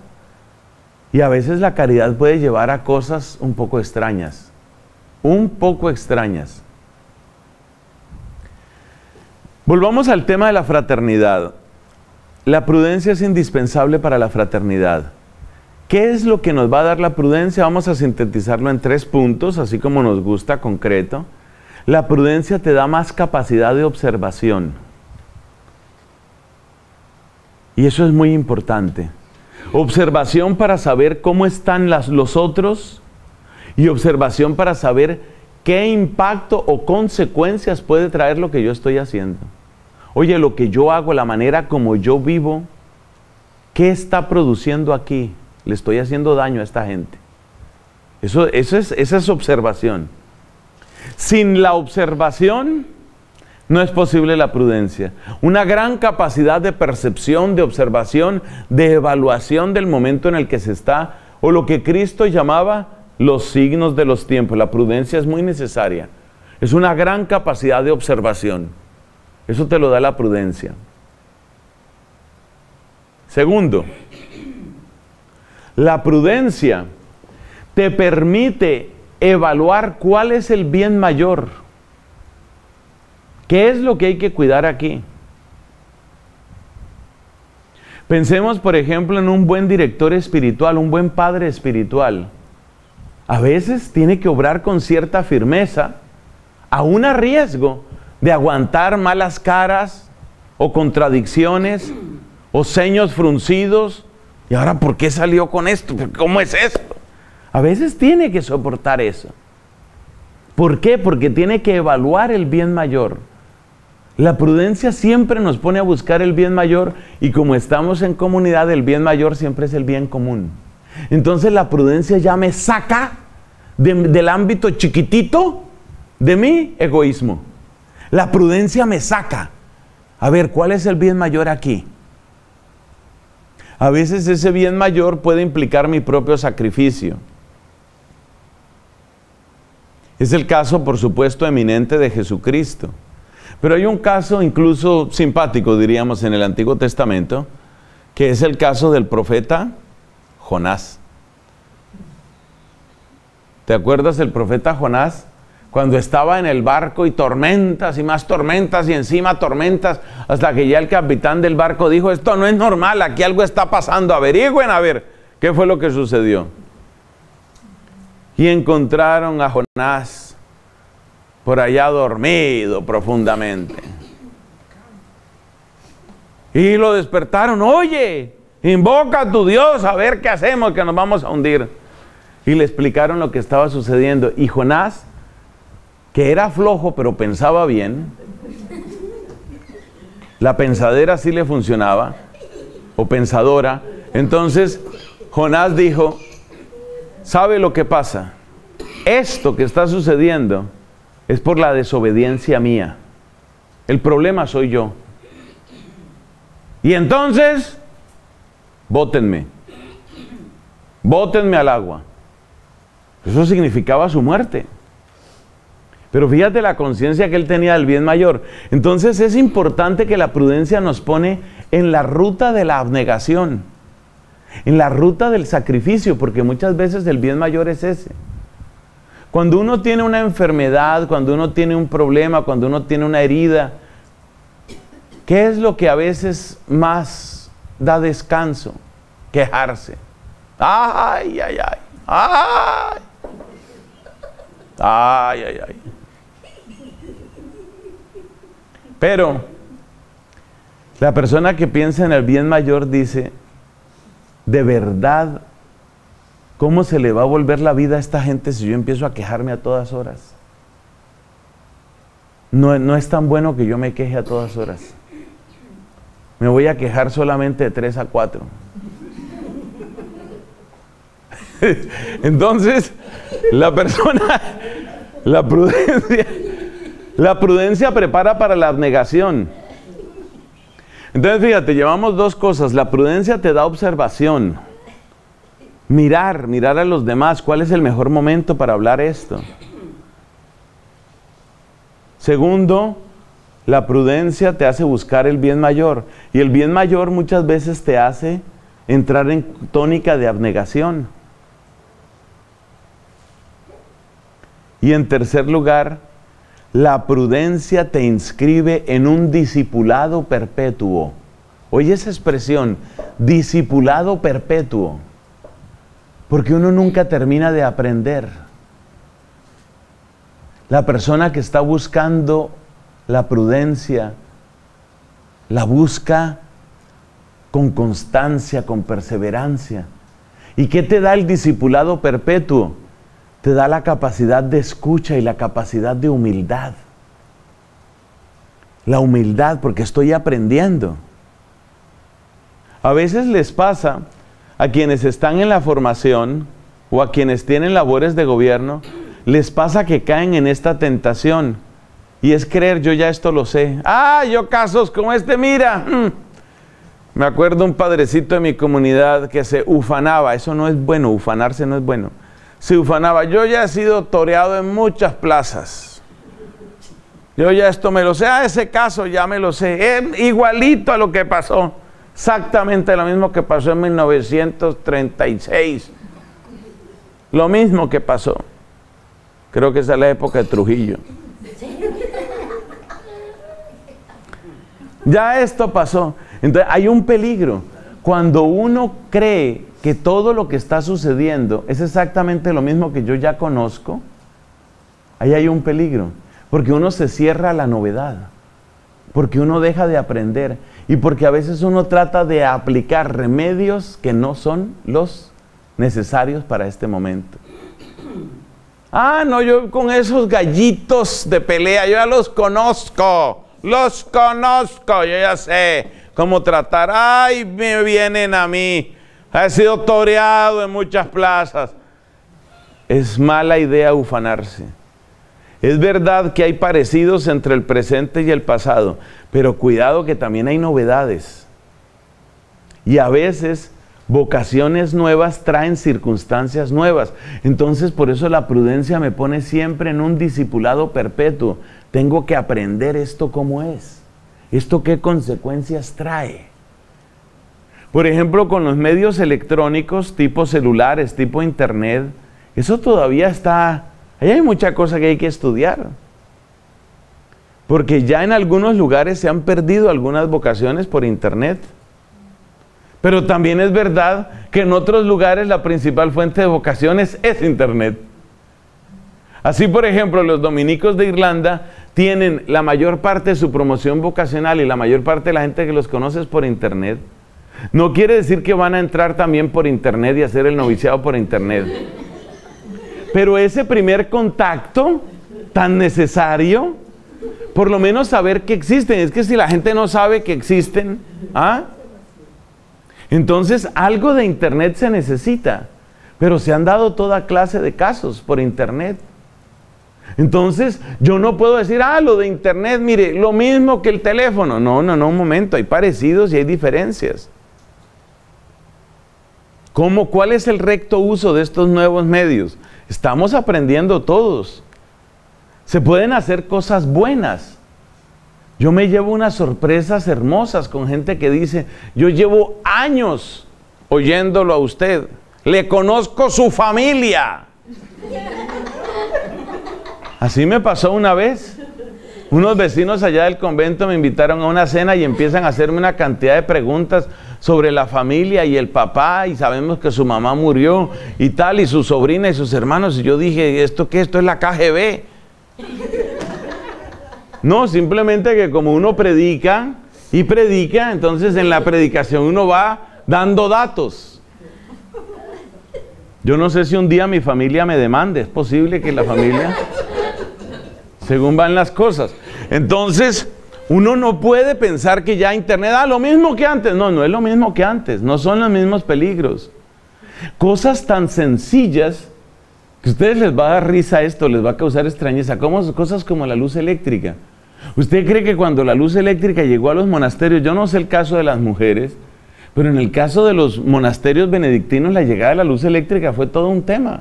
S1: Y a veces la caridad puede llevar a cosas un poco extrañas, un poco extrañas. Volvamos al tema de la fraternidad. La prudencia es indispensable para la fraternidad. ¿Qué es lo que nos va a dar la prudencia? Vamos a sintetizarlo en tres puntos, así como nos gusta, concreto. La prudencia te da más capacidad de observación. Y eso es muy importante. Observación para saber cómo están los otros y observación para saber qué impacto o consecuencias puede traer lo que yo estoy haciendo. Oye, lo que yo hago, la manera como yo vivo, ¿qué está produciendo aquí? Le estoy haciendo daño a esta gente. Eso, eso es, esa es observación. Sin la observación no es posible la prudencia. Una gran capacidad de percepción, de observación, de evaluación del momento en el que se está, o lo que Cristo llamaba los signos de los tiempos. La prudencia es muy necesaria. Es una gran capacidad de observación. Eso te lo da la prudencia. Segundo, la prudencia te permite evaluar cuál es el bien mayor. ¿Qué es lo que hay que cuidar aquí? Pensemos, por ejemplo, en un buen director espiritual, un buen padre espiritual. A veces tiene que obrar con cierta firmeza, a un riesgo de aguantar malas caras o contradicciones o seños fruncidos. ¿Y ahora por qué salió con esto? ¿Cómo es esto? A veces tiene que soportar eso. ¿Por qué? Porque tiene que evaluar el bien mayor. La prudencia siempre nos pone a buscar el bien mayor y como estamos en comunidad, el bien mayor siempre es el bien común. Entonces la prudencia ya me saca del ámbito chiquitito de mi egoísmo. La prudencia me saca. A ver, ¿cuál es el bien mayor aquí? A veces ese bien mayor puede implicar mi propio sacrificio. Es el caso, por supuesto, eminente de Jesucristo. Pero hay un caso incluso simpático, diríamos, en el Antiguo Testamento, que es el caso del profeta Jonás. ¿Te acuerdas del profeta Jonás? Cuando estaba en el barco y tormentas y más tormentas y encima tormentas, hasta que ya el capitán del barco dijo, esto no es normal, aquí algo está pasando, averigüen a ver qué fue lo que sucedió. Y encontraron a Jonás por allá dormido profundamente. Y lo despertaron, oye, invoca a tu Dios a ver qué hacemos, que nos vamos a hundir. Y le explicaron lo que estaba sucediendo. Y Jonás, que era flojo pero pensaba bien, la pensadera sí le funcionaba, o pensadora. Entonces Jonás dijo, ¿sabe lo que pasa? Esto que está sucediendo es por la desobediencia mía. El problema soy yo. Y entonces, bótenme. Bótenme al agua. Eso significaba su muerte. Pero fíjate la conciencia que él tenía del bien mayor. Entonces es importante que la prudencia nos pone en la ruta de la abnegación, en la ruta del sacrificio, porque muchas veces el bien mayor es ese. Cuando uno tiene una enfermedad, cuando uno tiene un problema, cuando uno tiene una herida, ¿Qué es lo que a veces más da descanso? Quejarse. Ay, ay, ay. Ay. Ay, ay, ay. Pero la persona que piensa en el bien mayor dice, de verdad, ¿cómo se le va a volver la vida a esta gente si yo empiezo a quejarme a todas horas? No, no es tan bueno que yo me queje a todas horas me voy a quejar solamente de 3 a 4. Entonces, la persona, la prudencia, la prudencia prepara para la abnegación. Entonces, fíjate, llevamos dos cosas. La prudencia te da observación. Mirar, mirar a los demás. ¿Cuál es el mejor momento para hablar esto? Segundo, la prudencia te hace buscar el bien mayor y el bien mayor muchas veces te hace entrar en tónica de abnegación. Y en tercer lugar, la prudencia te inscribe en un discipulado perpetuo. Oye esa expresión, discipulado perpetuo, porque uno nunca termina de aprender. La persona que está buscando la prudencia, la busca con constancia, con perseverancia. ¿Y qué te da el discipulado perpetuo? Te da la capacidad de escucha y la capacidad de humildad. La humildad porque estoy aprendiendo. A veces les pasa a quienes están en la formación o a quienes tienen labores de gobierno, les pasa que caen en esta tentación y es creer, yo ya esto lo sé. Ah, yo casos como este, mira. Mm. Me acuerdo un padrecito de mi comunidad que se ufanaba. Eso no es bueno, ufanarse no es bueno. Se ufanaba. Yo ya he sido toreado en muchas plazas. Yo ya esto me lo sé. Ah, ese caso ya me lo sé. Es igualito a lo que pasó. Exactamente lo mismo que pasó en 1936. Lo mismo que pasó. Creo que esa es la época de Trujillo. Ya esto pasó. Entonces hay un peligro. Cuando uno cree que todo lo que está sucediendo es exactamente lo mismo que yo ya conozco, ahí hay un peligro. Porque uno se cierra a la novedad. Porque uno deja de aprender. Y porque a veces uno trata de aplicar remedios que no son los necesarios para este momento. Ah, no, yo con esos gallitos de pelea, yo ya los conozco. Los conozco, yo ya sé cómo tratar. Ay, me vienen a mí. He sido toreado en muchas plazas. Es mala idea ufanarse. Es verdad que hay parecidos entre el presente y el pasado, pero cuidado que también hay novedades. Y a veces vocaciones nuevas traen circunstancias nuevas. Entonces por eso la prudencia me pone siempre en un discipulado perpetuo. Tengo que aprender esto cómo es. ¿Esto qué consecuencias trae? Por ejemplo, con los medios electrónicos, tipo celulares, tipo internet, eso todavía está, ahí hay mucha cosa que hay que estudiar. Porque ya en algunos lugares se han perdido algunas vocaciones por internet. Pero también es verdad que en otros lugares la principal fuente de vocaciones es internet. Así, por ejemplo, los dominicos de Irlanda tienen la mayor parte de su promoción vocacional y la mayor parte de la gente que los conoce es por internet. No quiere decir que van a entrar también por internet y hacer el noviciado por internet. Pero ese primer contacto tan necesario, por lo menos saber que existen. Es que si la gente no sabe que existen, ¿ah? Entonces algo de internet se necesita. Pero se han dado toda clase de casos por internet. Entonces, yo no puedo decir, ah, lo de Internet, mire, lo mismo que el teléfono. No, no, no, un momento, hay parecidos y hay diferencias. ¿Cómo, ¿Cuál es el recto uso de estos nuevos medios? Estamos aprendiendo todos. Se pueden hacer cosas buenas. Yo me llevo unas sorpresas hermosas con gente que dice, yo llevo años oyéndolo a usted, le conozco su familia. Así me pasó una vez. Unos vecinos allá del convento me invitaron a una cena y empiezan a hacerme una cantidad de preguntas sobre la familia y el papá y sabemos que su mamá murió y tal y su sobrina y sus hermanos y yo dije, ¿esto qué? Esto es la KGB. No, simplemente que como uno predica y predica, entonces en la predicación uno va dando datos. Yo no sé si un día mi familia me demande, es posible que la familia según van las cosas. Entonces, uno no puede pensar que ya Internet, ah, lo mismo que antes. No, no es lo mismo que antes, no son los mismos peligros. Cosas tan sencillas que a ustedes les va a dar risa esto, les va a causar extrañeza, como cosas como la luz eléctrica. ¿Usted cree que cuando la luz eléctrica llegó a los monasterios, yo no sé el caso de las mujeres, pero en el caso de los monasterios benedictinos la llegada de la luz eléctrica fue todo un tema?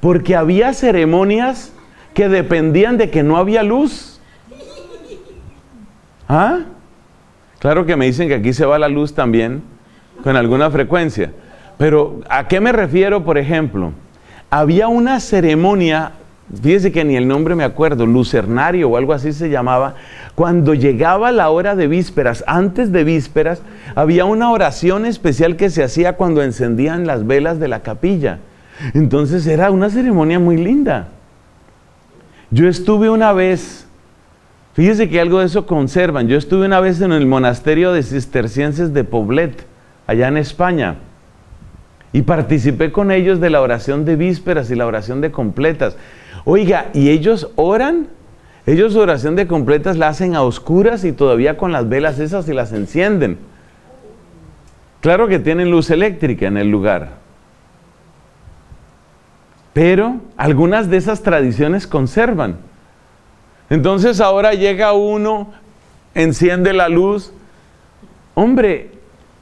S1: Porque había ceremonias que dependían de que no había luz. ¿Ah? Claro que me dicen que aquí se va la luz también con alguna frecuencia. Pero ¿a qué me refiero, por ejemplo? Había una ceremonia, fíjese que ni el nombre me acuerdo, lucernario o algo así se llamaba, cuando llegaba la hora de vísperas, antes de vísperas, había una oración especial que se hacía cuando encendían las velas de la capilla. Entonces era una ceremonia muy linda. Yo estuve una vez, fíjese que algo de eso conservan, yo estuve una vez en el monasterio de cistercienses de Poblet, allá en España, y participé con ellos de la oración de vísperas y la oración de completas. Oiga, y ellos oran, ellos oración de completas la hacen a oscuras y todavía con las velas esas y las encienden. Claro que tienen luz eléctrica en el lugar. Pero algunas de esas tradiciones conservan. Entonces ahora llega uno, enciende la luz. Hombre,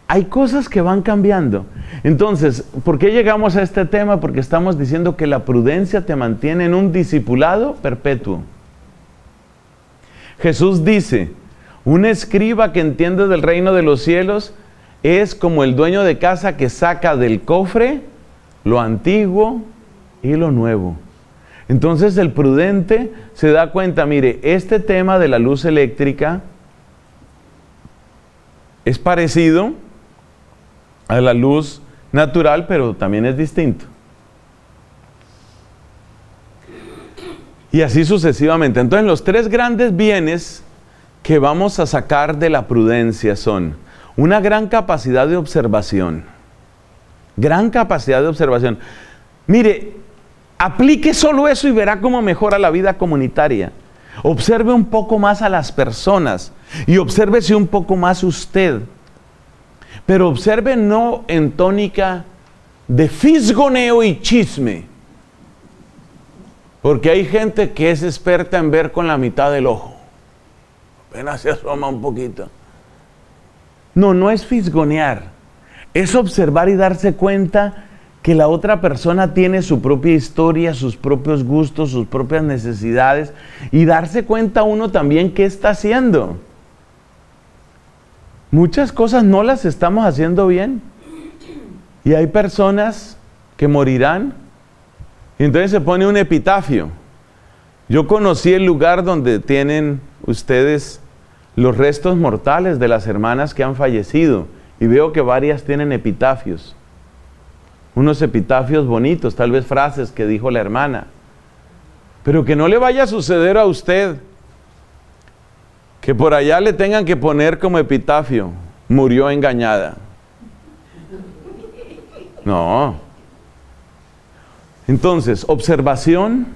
S1: hay cosas que van cambiando. Entonces, ¿por qué llegamos a este tema? Porque estamos diciendo que la prudencia te mantiene en un discipulado perpetuo. Jesús dice, un escriba que entiende del reino de los cielos es como el dueño de casa que saca del cofre lo antiguo y lo nuevo. Entonces el prudente se da cuenta, mire, este tema de la luz eléctrica es parecido a la luz natural, pero también es distinto. Y así sucesivamente. Entonces los tres grandes bienes que vamos a sacar de la prudencia son una gran capacidad de observación. Gran capacidad de observación. Mire, Aplique solo eso y verá cómo mejora la vida comunitaria. Observe un poco más a las personas y obsérvese un poco más usted. Pero observe no en tónica de fisgoneo y chisme. Porque hay gente que es experta en ver con la mitad del ojo. Apenas se asoma un poquito. No, no es fisgonear. Es observar y darse cuenta que la otra persona tiene su propia historia, sus propios gustos, sus propias necesidades y darse cuenta uno también qué está haciendo. muchas cosas no las estamos haciendo bien. Y hay personas que morirán. Y entonces se pone un epitafio. Yo conocí el lugar donde tienen ustedes los restos mortales de las hermanas que han fallecido. Y veo que varias tienen epitafios. Unos epitafios bonitos, tal vez frases que dijo la hermana. Pero que no le vaya a suceder a usted que por allá le tengan que poner como epitafio, murió engañada. No. Entonces, observación,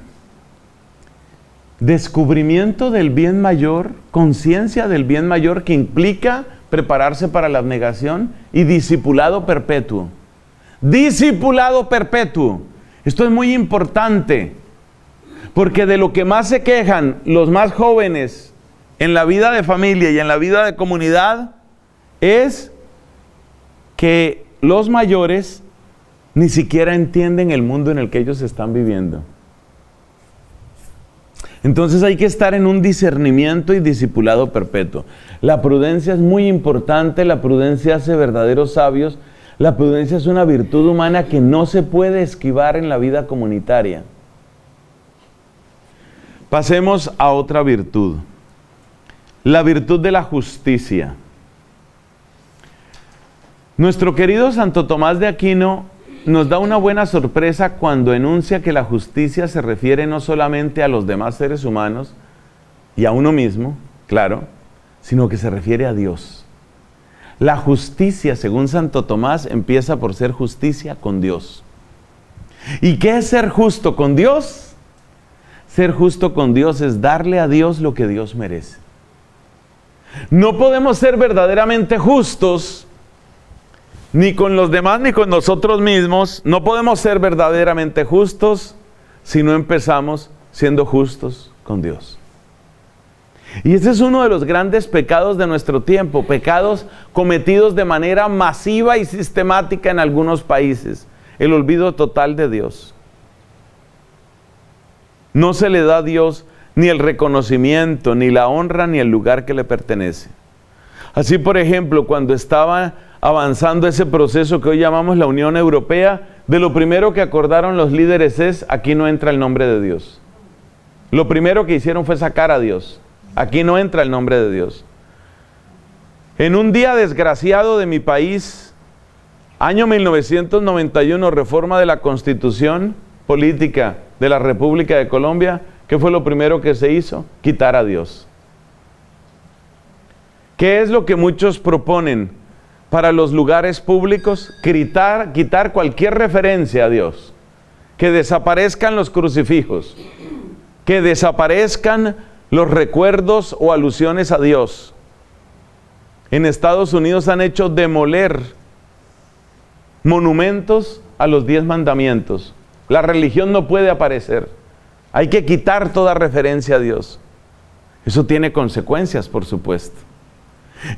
S1: descubrimiento del bien mayor, conciencia del bien mayor que implica prepararse para la abnegación y discipulado perpetuo. Discipulado perpetuo. Esto es muy importante, porque de lo que más se quejan los más jóvenes en la vida de familia y en la vida de comunidad es que los mayores ni siquiera entienden el mundo en el que ellos están viviendo. Entonces hay que estar en un discernimiento y discipulado perpetuo. La prudencia es muy importante, la prudencia hace verdaderos sabios, la prudencia es una virtud humana que no se puede esquivar en la vida comunitaria. Pasemos a otra virtud, la virtud de la justicia. Nuestro querido Santo Tomás de Aquino nos da una buena sorpresa cuando enuncia que la justicia se refiere no solamente a los demás seres humanos y a uno mismo, claro, sino que se refiere a Dios. La justicia, según Santo Tomás, empieza por ser justicia con Dios. ¿Y qué es ser justo con Dios? Ser justo con Dios es darle a Dios lo que Dios merece. No podemos ser verdaderamente justos ni con los demás ni con nosotros mismos. No podemos ser verdaderamente justos si no empezamos siendo justos con Dios. Y ese es uno de los grandes pecados de nuestro tiempo, pecados cometidos de manera masiva y sistemática en algunos países, el olvido total de Dios. No se le da a Dios ni el reconocimiento, ni la honra, ni el lugar que le pertenece. Así, por ejemplo, cuando estaba avanzando ese proceso que hoy llamamos la Unión Europea, de lo primero que acordaron los líderes es, aquí no entra el nombre de Dios. Lo primero que hicieron fue sacar a Dios. Aquí no entra el nombre de Dios. En un día desgraciado de mi país, año 1991, reforma de la constitución política de la República de Colombia, ¿qué fue lo primero que se hizo? Quitar a Dios. ¿Qué es lo que muchos proponen? para los lugares públicos, quitar, quitar cualquier referencia a Dios, que desaparezcan los crucifijos, que desaparezcan los recuerdos o alusiones a Dios. En Estados Unidos han hecho demoler monumentos a los diez mandamientos. La religión no puede aparecer. Hay que quitar toda referencia a Dios. Eso tiene consecuencias, por supuesto.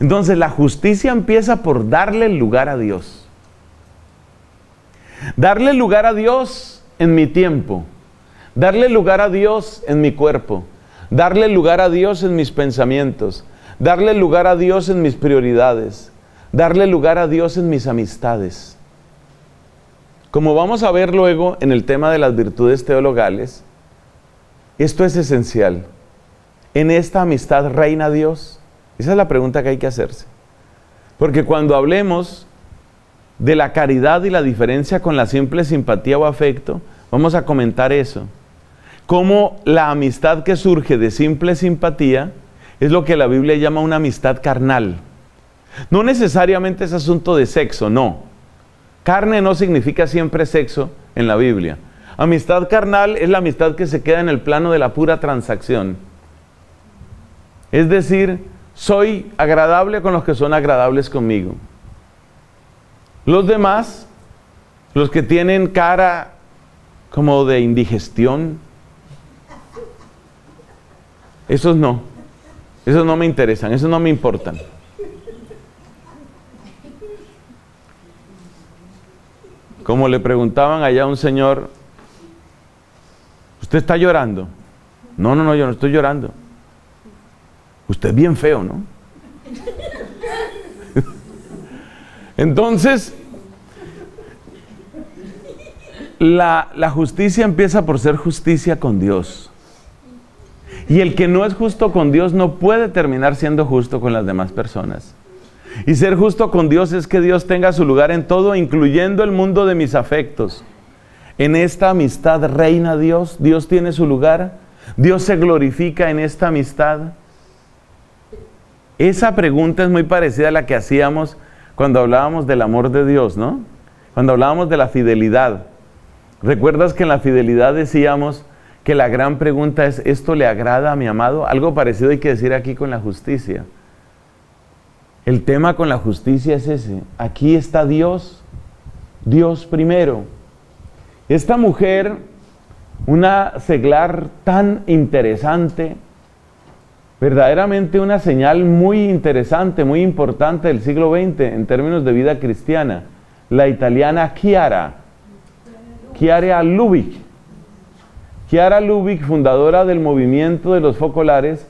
S1: Entonces la justicia empieza por darle lugar a Dios. Darle lugar a Dios en mi tiempo. Darle lugar a Dios en mi cuerpo. Darle lugar a Dios en mis pensamientos. Darle lugar a Dios en mis prioridades. Darle lugar a Dios en mis amistades. Como vamos a ver luego en el tema de las virtudes teologales, esto es esencial. En esta amistad reina Dios. Esa es la pregunta que hay que hacerse. Porque cuando hablemos de la caridad y la diferencia con la simple simpatía o afecto, vamos a comentar eso. Cómo la amistad que surge de simple simpatía es lo que la Biblia llama una amistad carnal. No necesariamente es asunto de sexo, no. Carne no significa siempre sexo en la Biblia. Amistad carnal es la amistad que se queda en el plano de la pura transacción. Es decir, soy agradable con los que son agradables conmigo. Los demás, los que tienen cara como de indigestión, esos no. Esos no me interesan, esos no me importan. Como le preguntaban allá a un señor, ¿usted está llorando? No, no, no, yo no estoy llorando. Usted es bien feo, ¿no? Entonces, la, la justicia empieza por ser justicia con Dios. Y el que no es justo con Dios no puede terminar siendo justo con las demás personas. Y ser justo con Dios es que Dios tenga su lugar en todo, incluyendo el mundo de mis afectos. En esta amistad reina Dios, Dios tiene su lugar, Dios se glorifica en esta amistad. Esa pregunta es muy parecida a la que hacíamos cuando hablábamos del amor de Dios, ¿no? Cuando hablábamos de la fidelidad. ¿Recuerdas que en la fidelidad decíamos que la gran pregunta es, ¿esto le agrada a mi amado? Algo parecido hay que decir aquí con la justicia. El tema con la justicia es ese. Aquí está Dios, Dios primero. Esta mujer, una seglar tan interesante, verdaderamente una señal muy interesante, muy importante del siglo XX en términos de vida cristiana, la italiana Chiara, Chiara Lubick. Chiara Lubick, fundadora del movimiento de los focolares,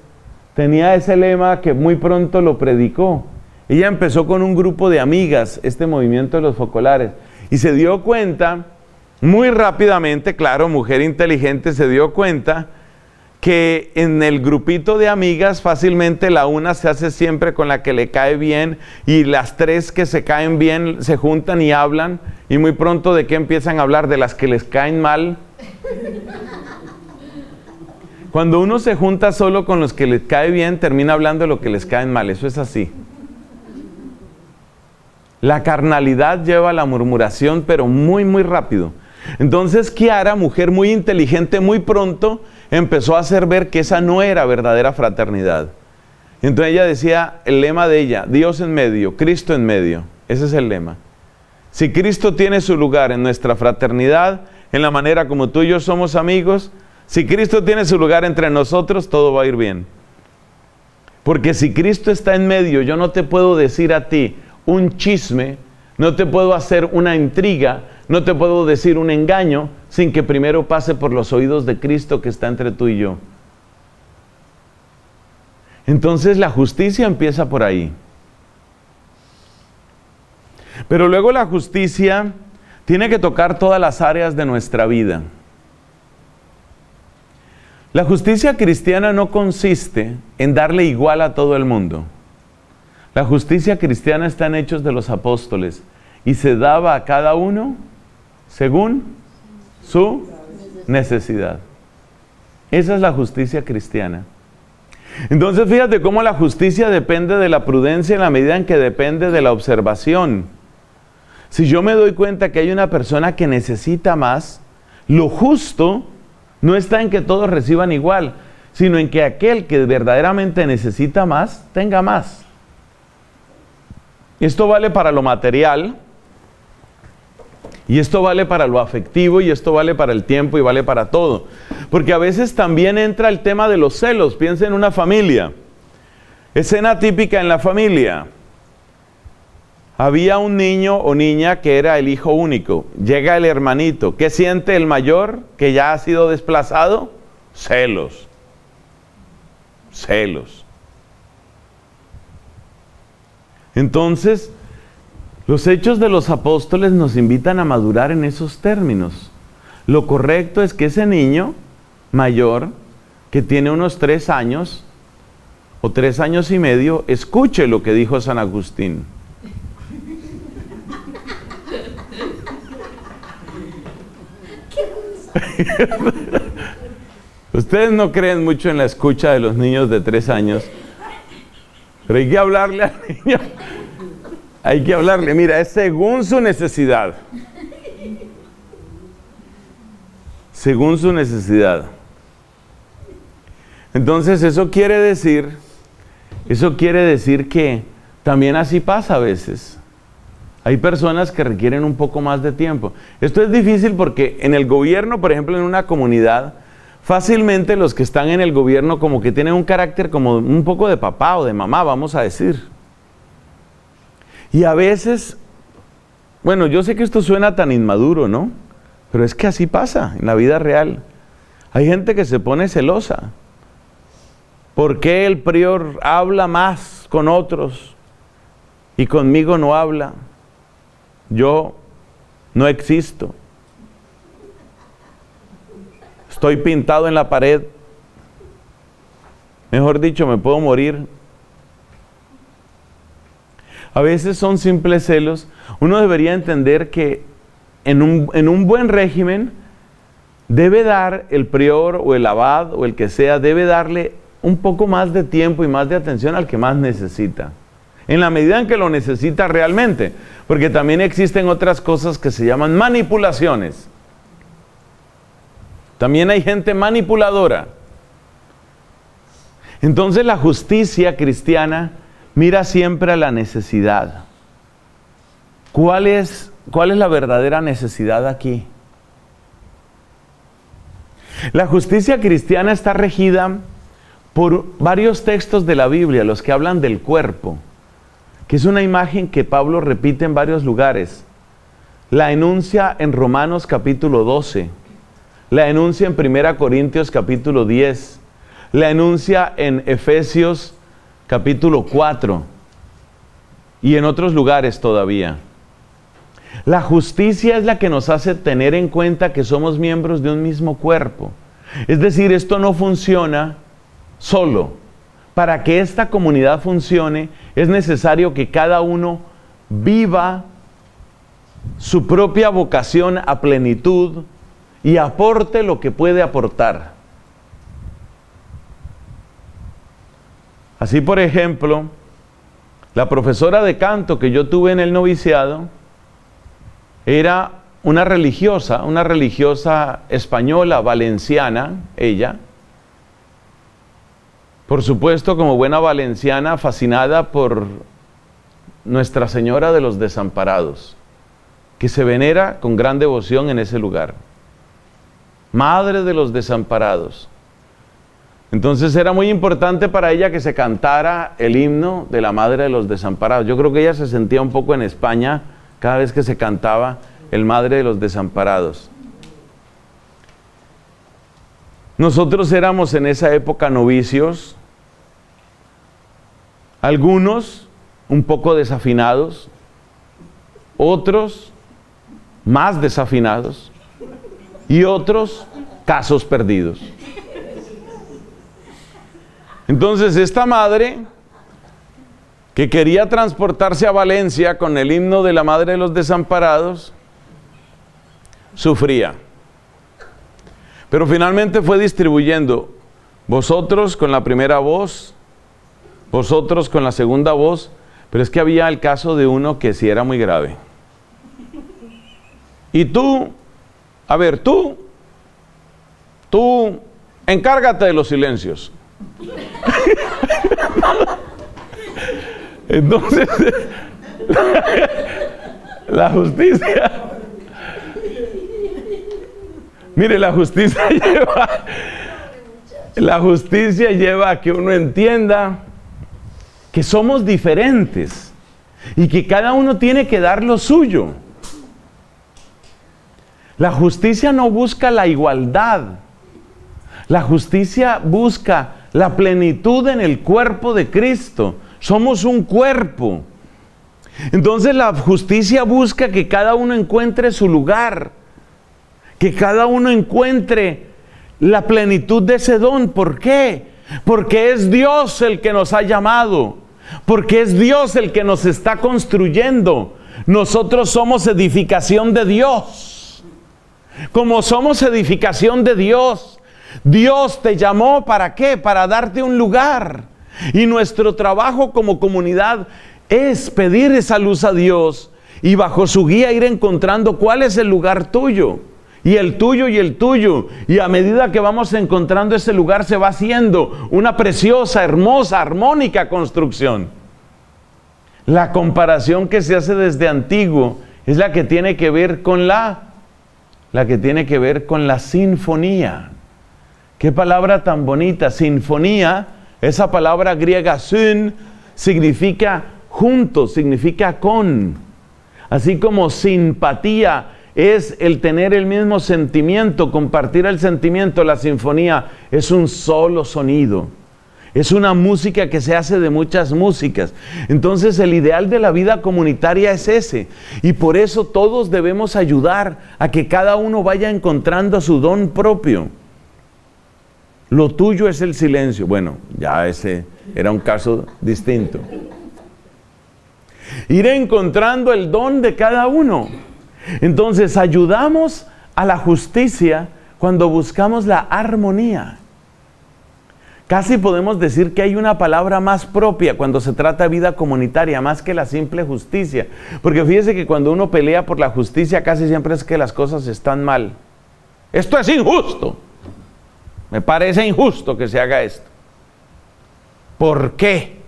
S1: tenía ese lema que muy pronto lo predicó. Ella empezó con un grupo de amigas, este movimiento de los focolares, y se dio cuenta muy rápidamente, claro, mujer inteligente, se dio cuenta que en el grupito de amigas fácilmente la una se hace siempre con la que le cae bien y las tres que se caen bien se juntan y hablan y muy pronto de qué empiezan a hablar de las que les caen mal. Cuando uno se junta solo con los que les cae bien, termina hablando de lo que les caen mal, eso es así. La carnalidad lleva a la murmuración, pero muy, muy rápido. Entonces Kiara, mujer muy inteligente, muy pronto empezó a hacer ver que esa no era verdadera fraternidad. Entonces ella decía, el lema de ella, Dios en medio, Cristo en medio. Ese es el lema. Si Cristo tiene su lugar en nuestra fraternidad, en la manera como tú y yo somos amigos, si Cristo tiene su lugar entre nosotros, todo va a ir bien. Porque si Cristo está en medio, yo no te puedo decir a ti un chisme, no te puedo hacer una intriga, no te puedo decir un engaño sin que primero pase por los oídos de Cristo que está entre tú y yo. Entonces la justicia empieza por ahí. Pero luego la justicia tiene que tocar todas las áreas de nuestra vida. La justicia cristiana no consiste en darle igual a todo el mundo. La justicia cristiana está en Hechos de los Apóstoles y se daba a cada uno según su necesidad. Esa es la justicia cristiana. Entonces fíjate cómo la justicia depende de la prudencia en la medida en que depende de la observación. Si yo me doy cuenta que hay una persona que necesita más, lo justo no está en que todos reciban igual, sino en que aquel que verdaderamente necesita más, tenga más. Esto vale para lo material, y esto vale para lo afectivo y esto vale para el tiempo y vale para todo. Porque a veces también entra el tema de los celos. Piensa en una familia. Escena típica en la familia. Había un niño o niña que era el hijo único. Llega el hermanito. ¿Qué siente el mayor que ya ha sido desplazado? Celos. Celos. Entonces, los hechos de los apóstoles nos invitan a madurar en esos términos. Lo correcto es que ese niño mayor, que tiene unos tres años o tres años y medio, escuche lo que dijo San Agustín. Ustedes no creen mucho en la escucha de los niños de tres años, hay que hablarle niño hay que hablarle, mira, es según su necesidad. Según su necesidad. Entonces eso quiere decir, eso quiere decir que también así pasa a veces. Hay personas que requieren un poco más de tiempo. Esto es difícil porque en el gobierno, por ejemplo, en una comunidad, fácilmente los que están en el gobierno como que tienen un carácter como un poco de papá o de mamá, vamos a decir. Y a veces, bueno, yo sé que esto suena tan inmaduro, ¿no? Pero es que así pasa en la vida real. Hay gente que se pone celosa. ¿Por qué el prior habla más con otros y conmigo no habla? yo no existo. Estoy pintado en la pared. Mejor dicho, me puedo morir. A veces son simples celos. Uno debería entender que en un, en un buen régimen debe dar el prior o el abad o el que sea, debe darle un poco más de tiempo y más de atención al que más necesita. En la medida en que lo necesita realmente. Porque también existen otras cosas que se llaman manipulaciones. También hay gente manipuladora. Entonces la justicia cristiana mira siempre a la necesidad. ¿Cuál es, cuál es la verdadera necesidad aquí? La justicia cristiana está regida por varios textos de la Biblia, los que hablan del cuerpo, que es una imagen que Pablo repite en varios lugares. La enuncia en Romanos capítulo 12, la enuncia en 1 Corintios capítulo 10, la enuncia en Efesios capítulo 4 y en otros lugares todavía. La justicia es la que nos hace tener en cuenta que somos miembros de un mismo cuerpo. Es decir, esto no funciona solo. Para que esta comunidad funcione es necesario que cada uno viva su propia vocación a plenitud y aporte lo que puede aportar. Así, por ejemplo, la profesora de canto que yo tuve en el noviciado era una religiosa, una religiosa española, valenciana, ella. Por supuesto, como buena valenciana, fascinada por Nuestra Señora de los Desamparados, que se venera con gran devoción en ese lugar. Madre de los Desamparados. Entonces era muy importante para ella que se cantara el himno de la Madre de los Desamparados. Yo creo que ella se sentía un poco en España cada vez que se cantaba el Madre de los Desamparados. Nosotros éramos en esa época novicios, algunos un poco desafinados, otros más desafinados y otros casos perdidos. Entonces esta madre que quería transportarse a Valencia con el himno de la Madre de los Desamparados, sufría. Pero finalmente fue distribuyendo, vosotros con la primera voz, vosotros con la segunda voz, pero es que había el caso de uno que sí era muy grave. Y tú, a ver, tú, tú, encárgate de los silencios. Entonces, la, justicia, mire, la justicia lleva, la justicia lleva a que uno entienda que somos diferentes y que cada uno tiene que dar lo suyo. La justicia no busca la igualdad. La justicia busca la plenitud en el cuerpo de Cristo. Somos un cuerpo. Entonces la justicia busca que cada uno encuentre su lugar, que cada uno encuentre la plenitud de ese don. ¿Por qué? Porque es Dios el que nos ha llamado, porque es Dios el que nos está construyendo. Nosotros somos edificación de Dios. Como somos edificación de Dios, Dios te llamó para qué? Para darte un lugar. Y nuestro trabajo como comunidad es pedir esa luz a Dios y bajo su guía ir encontrando cuál es el lugar tuyo. Y el tuyo y el tuyo. Y a medida que vamos encontrando ese lugar se va haciendo una preciosa, hermosa, armónica construcción. La comparación que se hace desde antiguo es la que tiene que ver con la la que tiene que ver con la sinfonía. Qué palabra tan bonita, sinfonía. Esa palabra griega syn significa junto, significa con. Así como simpatía es el tener el mismo sentimiento, compartir el sentimiento, la sinfonía es un solo sonido. Es una música que se hace de muchas músicas. Entonces el ideal de la vida comunitaria es ese. Y por eso todos debemos ayudar a que cada uno vaya encontrando su don propio. Lo tuyo es el silencio. Bueno, ya ese era un caso distinto. Ir encontrando el don de cada uno. Entonces ayudamos a la justicia cuando buscamos la armonía. Casi podemos decir que hay una palabra más propia cuando se trata de vida comunitaria, más que la simple justicia. Porque fíjese que cuando uno pelea por la justicia casi siempre es que las cosas están mal. Esto es injusto. Me parece injusto que se haga esto. ¿Por qué?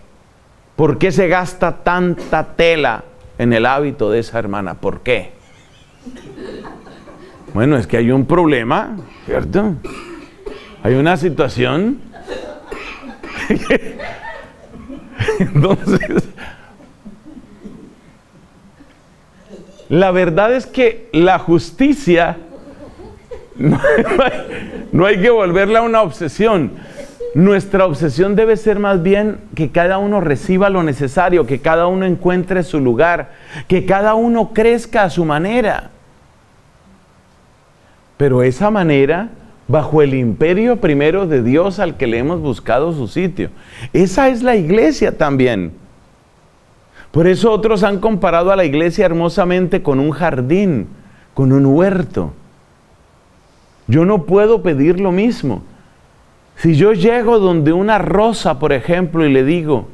S1: ¿Por qué se gasta tanta tela en el hábito de esa hermana? ¿Por qué? Bueno, es que hay un problema, ¿cierto? Hay una situación Entonces, la verdad es que la justicia no hay, que volverla una obsesión. Nuestra obsesión debe ser más bien que cada uno reciba lo necesario, que cada uno encuentre su lugar, que cada uno crezca a su manera. Pero esa manera bajo el imperio primero de Dios al que le hemos buscado su sitio. Esa es la iglesia también. Por eso otros han comparado a la iglesia hermosamente con un jardín, con un huerto. Yo no puedo pedir lo mismo. Si yo llego donde una rosa, por ejemplo, y le digo,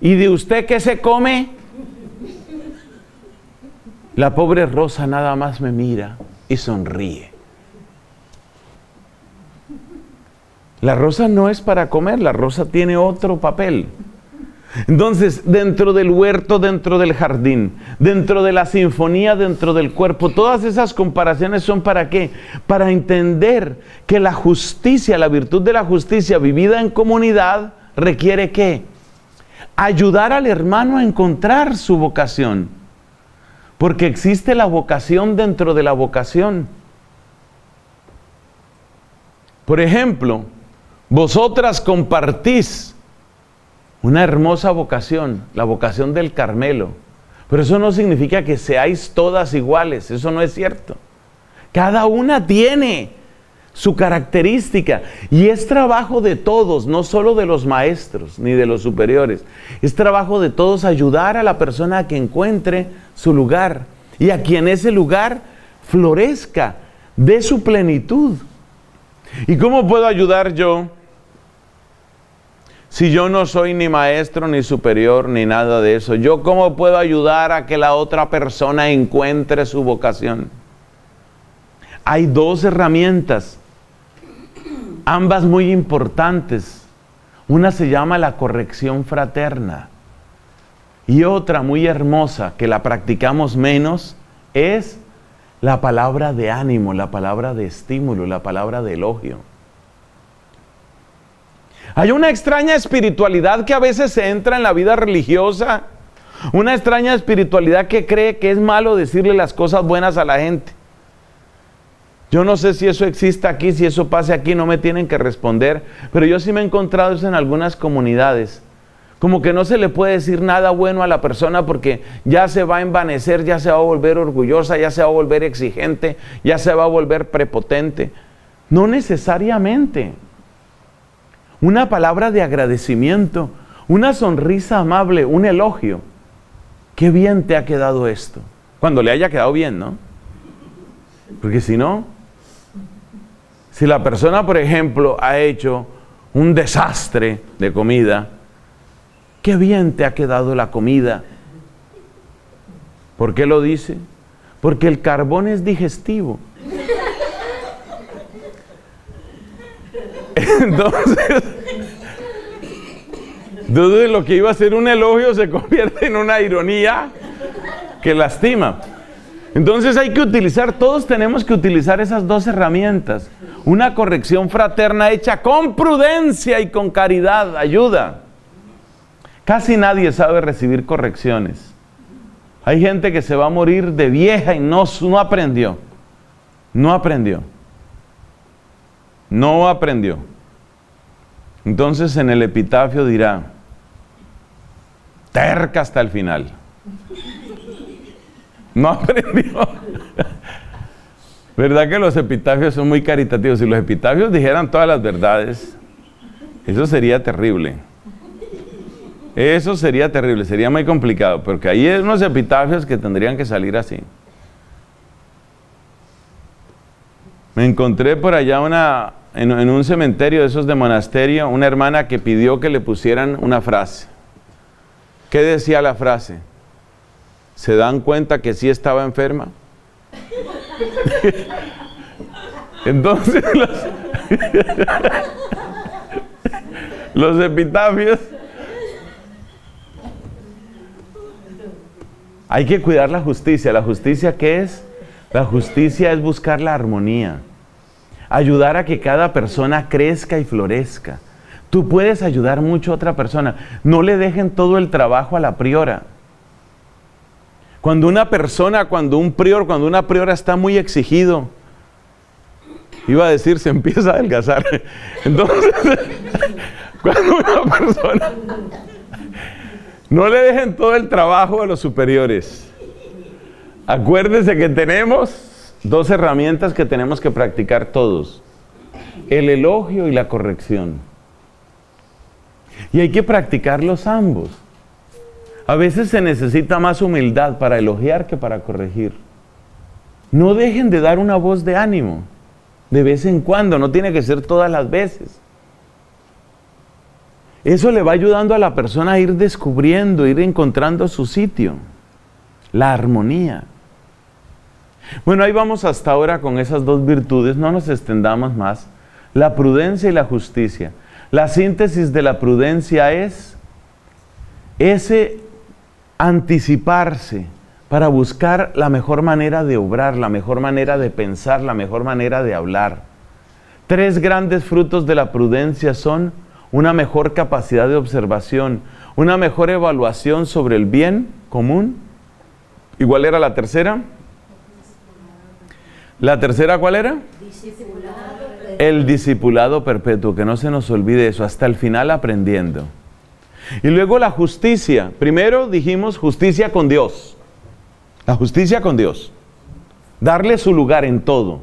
S1: ¿y de usted qué se come? La pobre rosa nada más me mira y sonríe. La rosa no es para comer, la rosa tiene otro papel. Entonces, dentro del huerto, dentro del jardín, dentro de la sinfonía, dentro del cuerpo, todas esas comparaciones son para qué? Para entender que la justicia, la virtud de la justicia vivida en comunidad, requiere qué? Ayudar al hermano a encontrar su vocación. Porque existe la vocación dentro de la vocación. Por ejemplo, vosotras compartís una hermosa vocación, la vocación del Carmelo. Pero eso no significa que seáis todas iguales, eso no es cierto. Cada una tiene su característica y es trabajo de todos, no solo de los maestros ni de los superiores. Es trabajo de todos ayudar a la persona a que encuentre su lugar y a quien ese lugar florezca de su plenitud. ¿Y cómo puedo ayudar yo si yo no soy ni maestro, ni superior, ni nada de eso, ¿yo cómo puedo ayudar a que la otra persona encuentre su vocación? Hay dos herramientas, ambas muy importantes. Una se llama la corrección fraterna y otra muy hermosa que la practicamos menos es la palabra de ánimo, la palabra de estímulo, la palabra de elogio. Hay una extraña espiritualidad que a veces se entra en la vida religiosa. Una extraña espiritualidad que cree que es malo decirle las cosas buenas a la gente. Yo no sé si eso existe aquí, si eso pase aquí, no me tienen que responder, pero yo sí me he encontrado eso en algunas comunidades. Como que no se le puede decir nada bueno a la persona porque ya se va a envanecer, ya se va a volver orgullosa, ya se va a volver exigente, ya se va a volver prepotente. No necesariamente una palabra de agradecimiento, una sonrisa amable, un elogio. Qué bien te ha quedado esto. Cuando le haya quedado bien, ¿no? Porque si no, si la persona, por ejemplo, ha hecho un desastre de comida, qué bien te ha quedado la comida. ¿Por qué lo dice? Porque el carbón es digestivo. Entonces, entonces lo que iba a ser un elogio se convierte en una ironía que lastima. Entonces hay que utilizar, todos tenemos que utilizar esas dos herramientas. Una corrección fraterna hecha con prudencia y con caridad, ayuda. Casi nadie sabe recibir correcciones. Hay gente que se va a morir de vieja y no, no aprendió. No aprendió. No aprendió. Entonces en el epitafio dirá, terca hasta el final. No aprendió. ¿Verdad que los epitafios son muy caritativos? Si los epitafios dijeran todas las verdades, eso sería terrible. Eso sería terrible, sería muy complicado, porque hay unos epitafios que tendrían que salir así. Me encontré por allá una, en, un cementerio de esos de monasterio, una hermana que pidió que le pusieran una frase. ¿Qué decía la frase? ¿Se dan cuenta que sí estaba enferma? Entonces los, los epitafios hay que cuidar la justicia. ¿La justicia qué es? La justicia es buscar la armonía, ayudar a que cada persona crezca y florezca. Tú puedes ayudar mucho a otra persona. No le dejen todo el trabajo a la priora. Cuando una persona, cuando un prior, cuando una priora está muy exigido, iba a decir, se empieza a adelgazar. Entonces, cuando una persona, no le dejen todo el trabajo a los superiores. Acuérdense que tenemos dos herramientas que tenemos que practicar todos. El elogio y la corrección. Y hay que practicarlos ambos. A veces se necesita más humildad para elogiar que para corregir. No dejen de dar una voz de ánimo, de vez en cuando, no tiene que ser todas las veces. Eso le va ayudando a la persona a ir descubriendo, ir encontrando su sitio, la armonía. Bueno, ahí vamos hasta ahora con esas dos virtudes, no nos extendamos más. La prudencia y la justicia. La síntesis de la prudencia es ese anticiparse para buscar la mejor manera de obrar, la mejor manera de pensar, la mejor manera de hablar. Tres grandes frutos de la prudencia son una mejor capacidad de observación, una mejor evaluación sobre el bien común. ¿Igual era la tercera? ¿La tercera cuál era? El discipulado perpetuo, que no se nos olvide eso, hasta el final aprendiendo. Y luego la justicia. Primero dijimos justicia con Dios. La justicia con Dios. Darle su lugar en todo.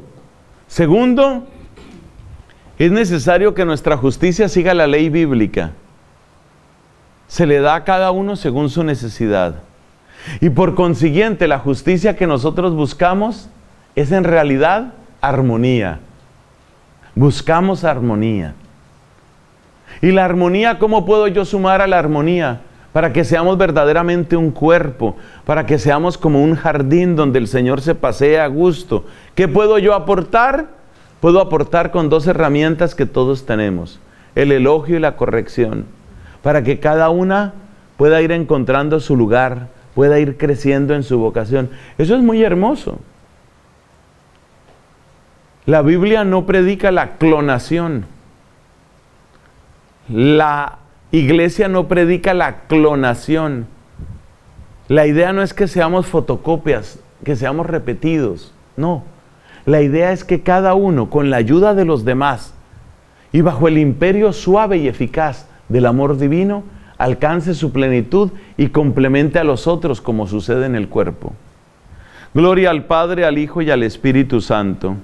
S1: Segundo, es necesario que nuestra justicia siga la ley bíblica. Se le da a cada uno según su necesidad. Y por consiguiente, la justicia que nosotros buscamos es en realidad armonía. Buscamos armonía. ¿Y la armonía cómo puedo yo sumar a la armonía? Para que seamos verdaderamente un cuerpo, para que seamos como un jardín donde el Señor se pasea a gusto. ¿Qué puedo yo aportar? Puedo aportar con dos herramientas que todos tenemos, el elogio y la corrección, para que cada una pueda ir encontrando su lugar, pueda ir creciendo en su vocación. Eso es muy hermoso. La Biblia no predica la clonación. La iglesia no predica la clonación. La idea no es que seamos fotocopias, que seamos repetidos. No. La idea es que cada uno, con la ayuda de los demás y bajo el imperio suave y eficaz del amor divino, alcance su plenitud y complemente a los otros como sucede en el cuerpo. Gloria al Padre, al Hijo y al Espíritu Santo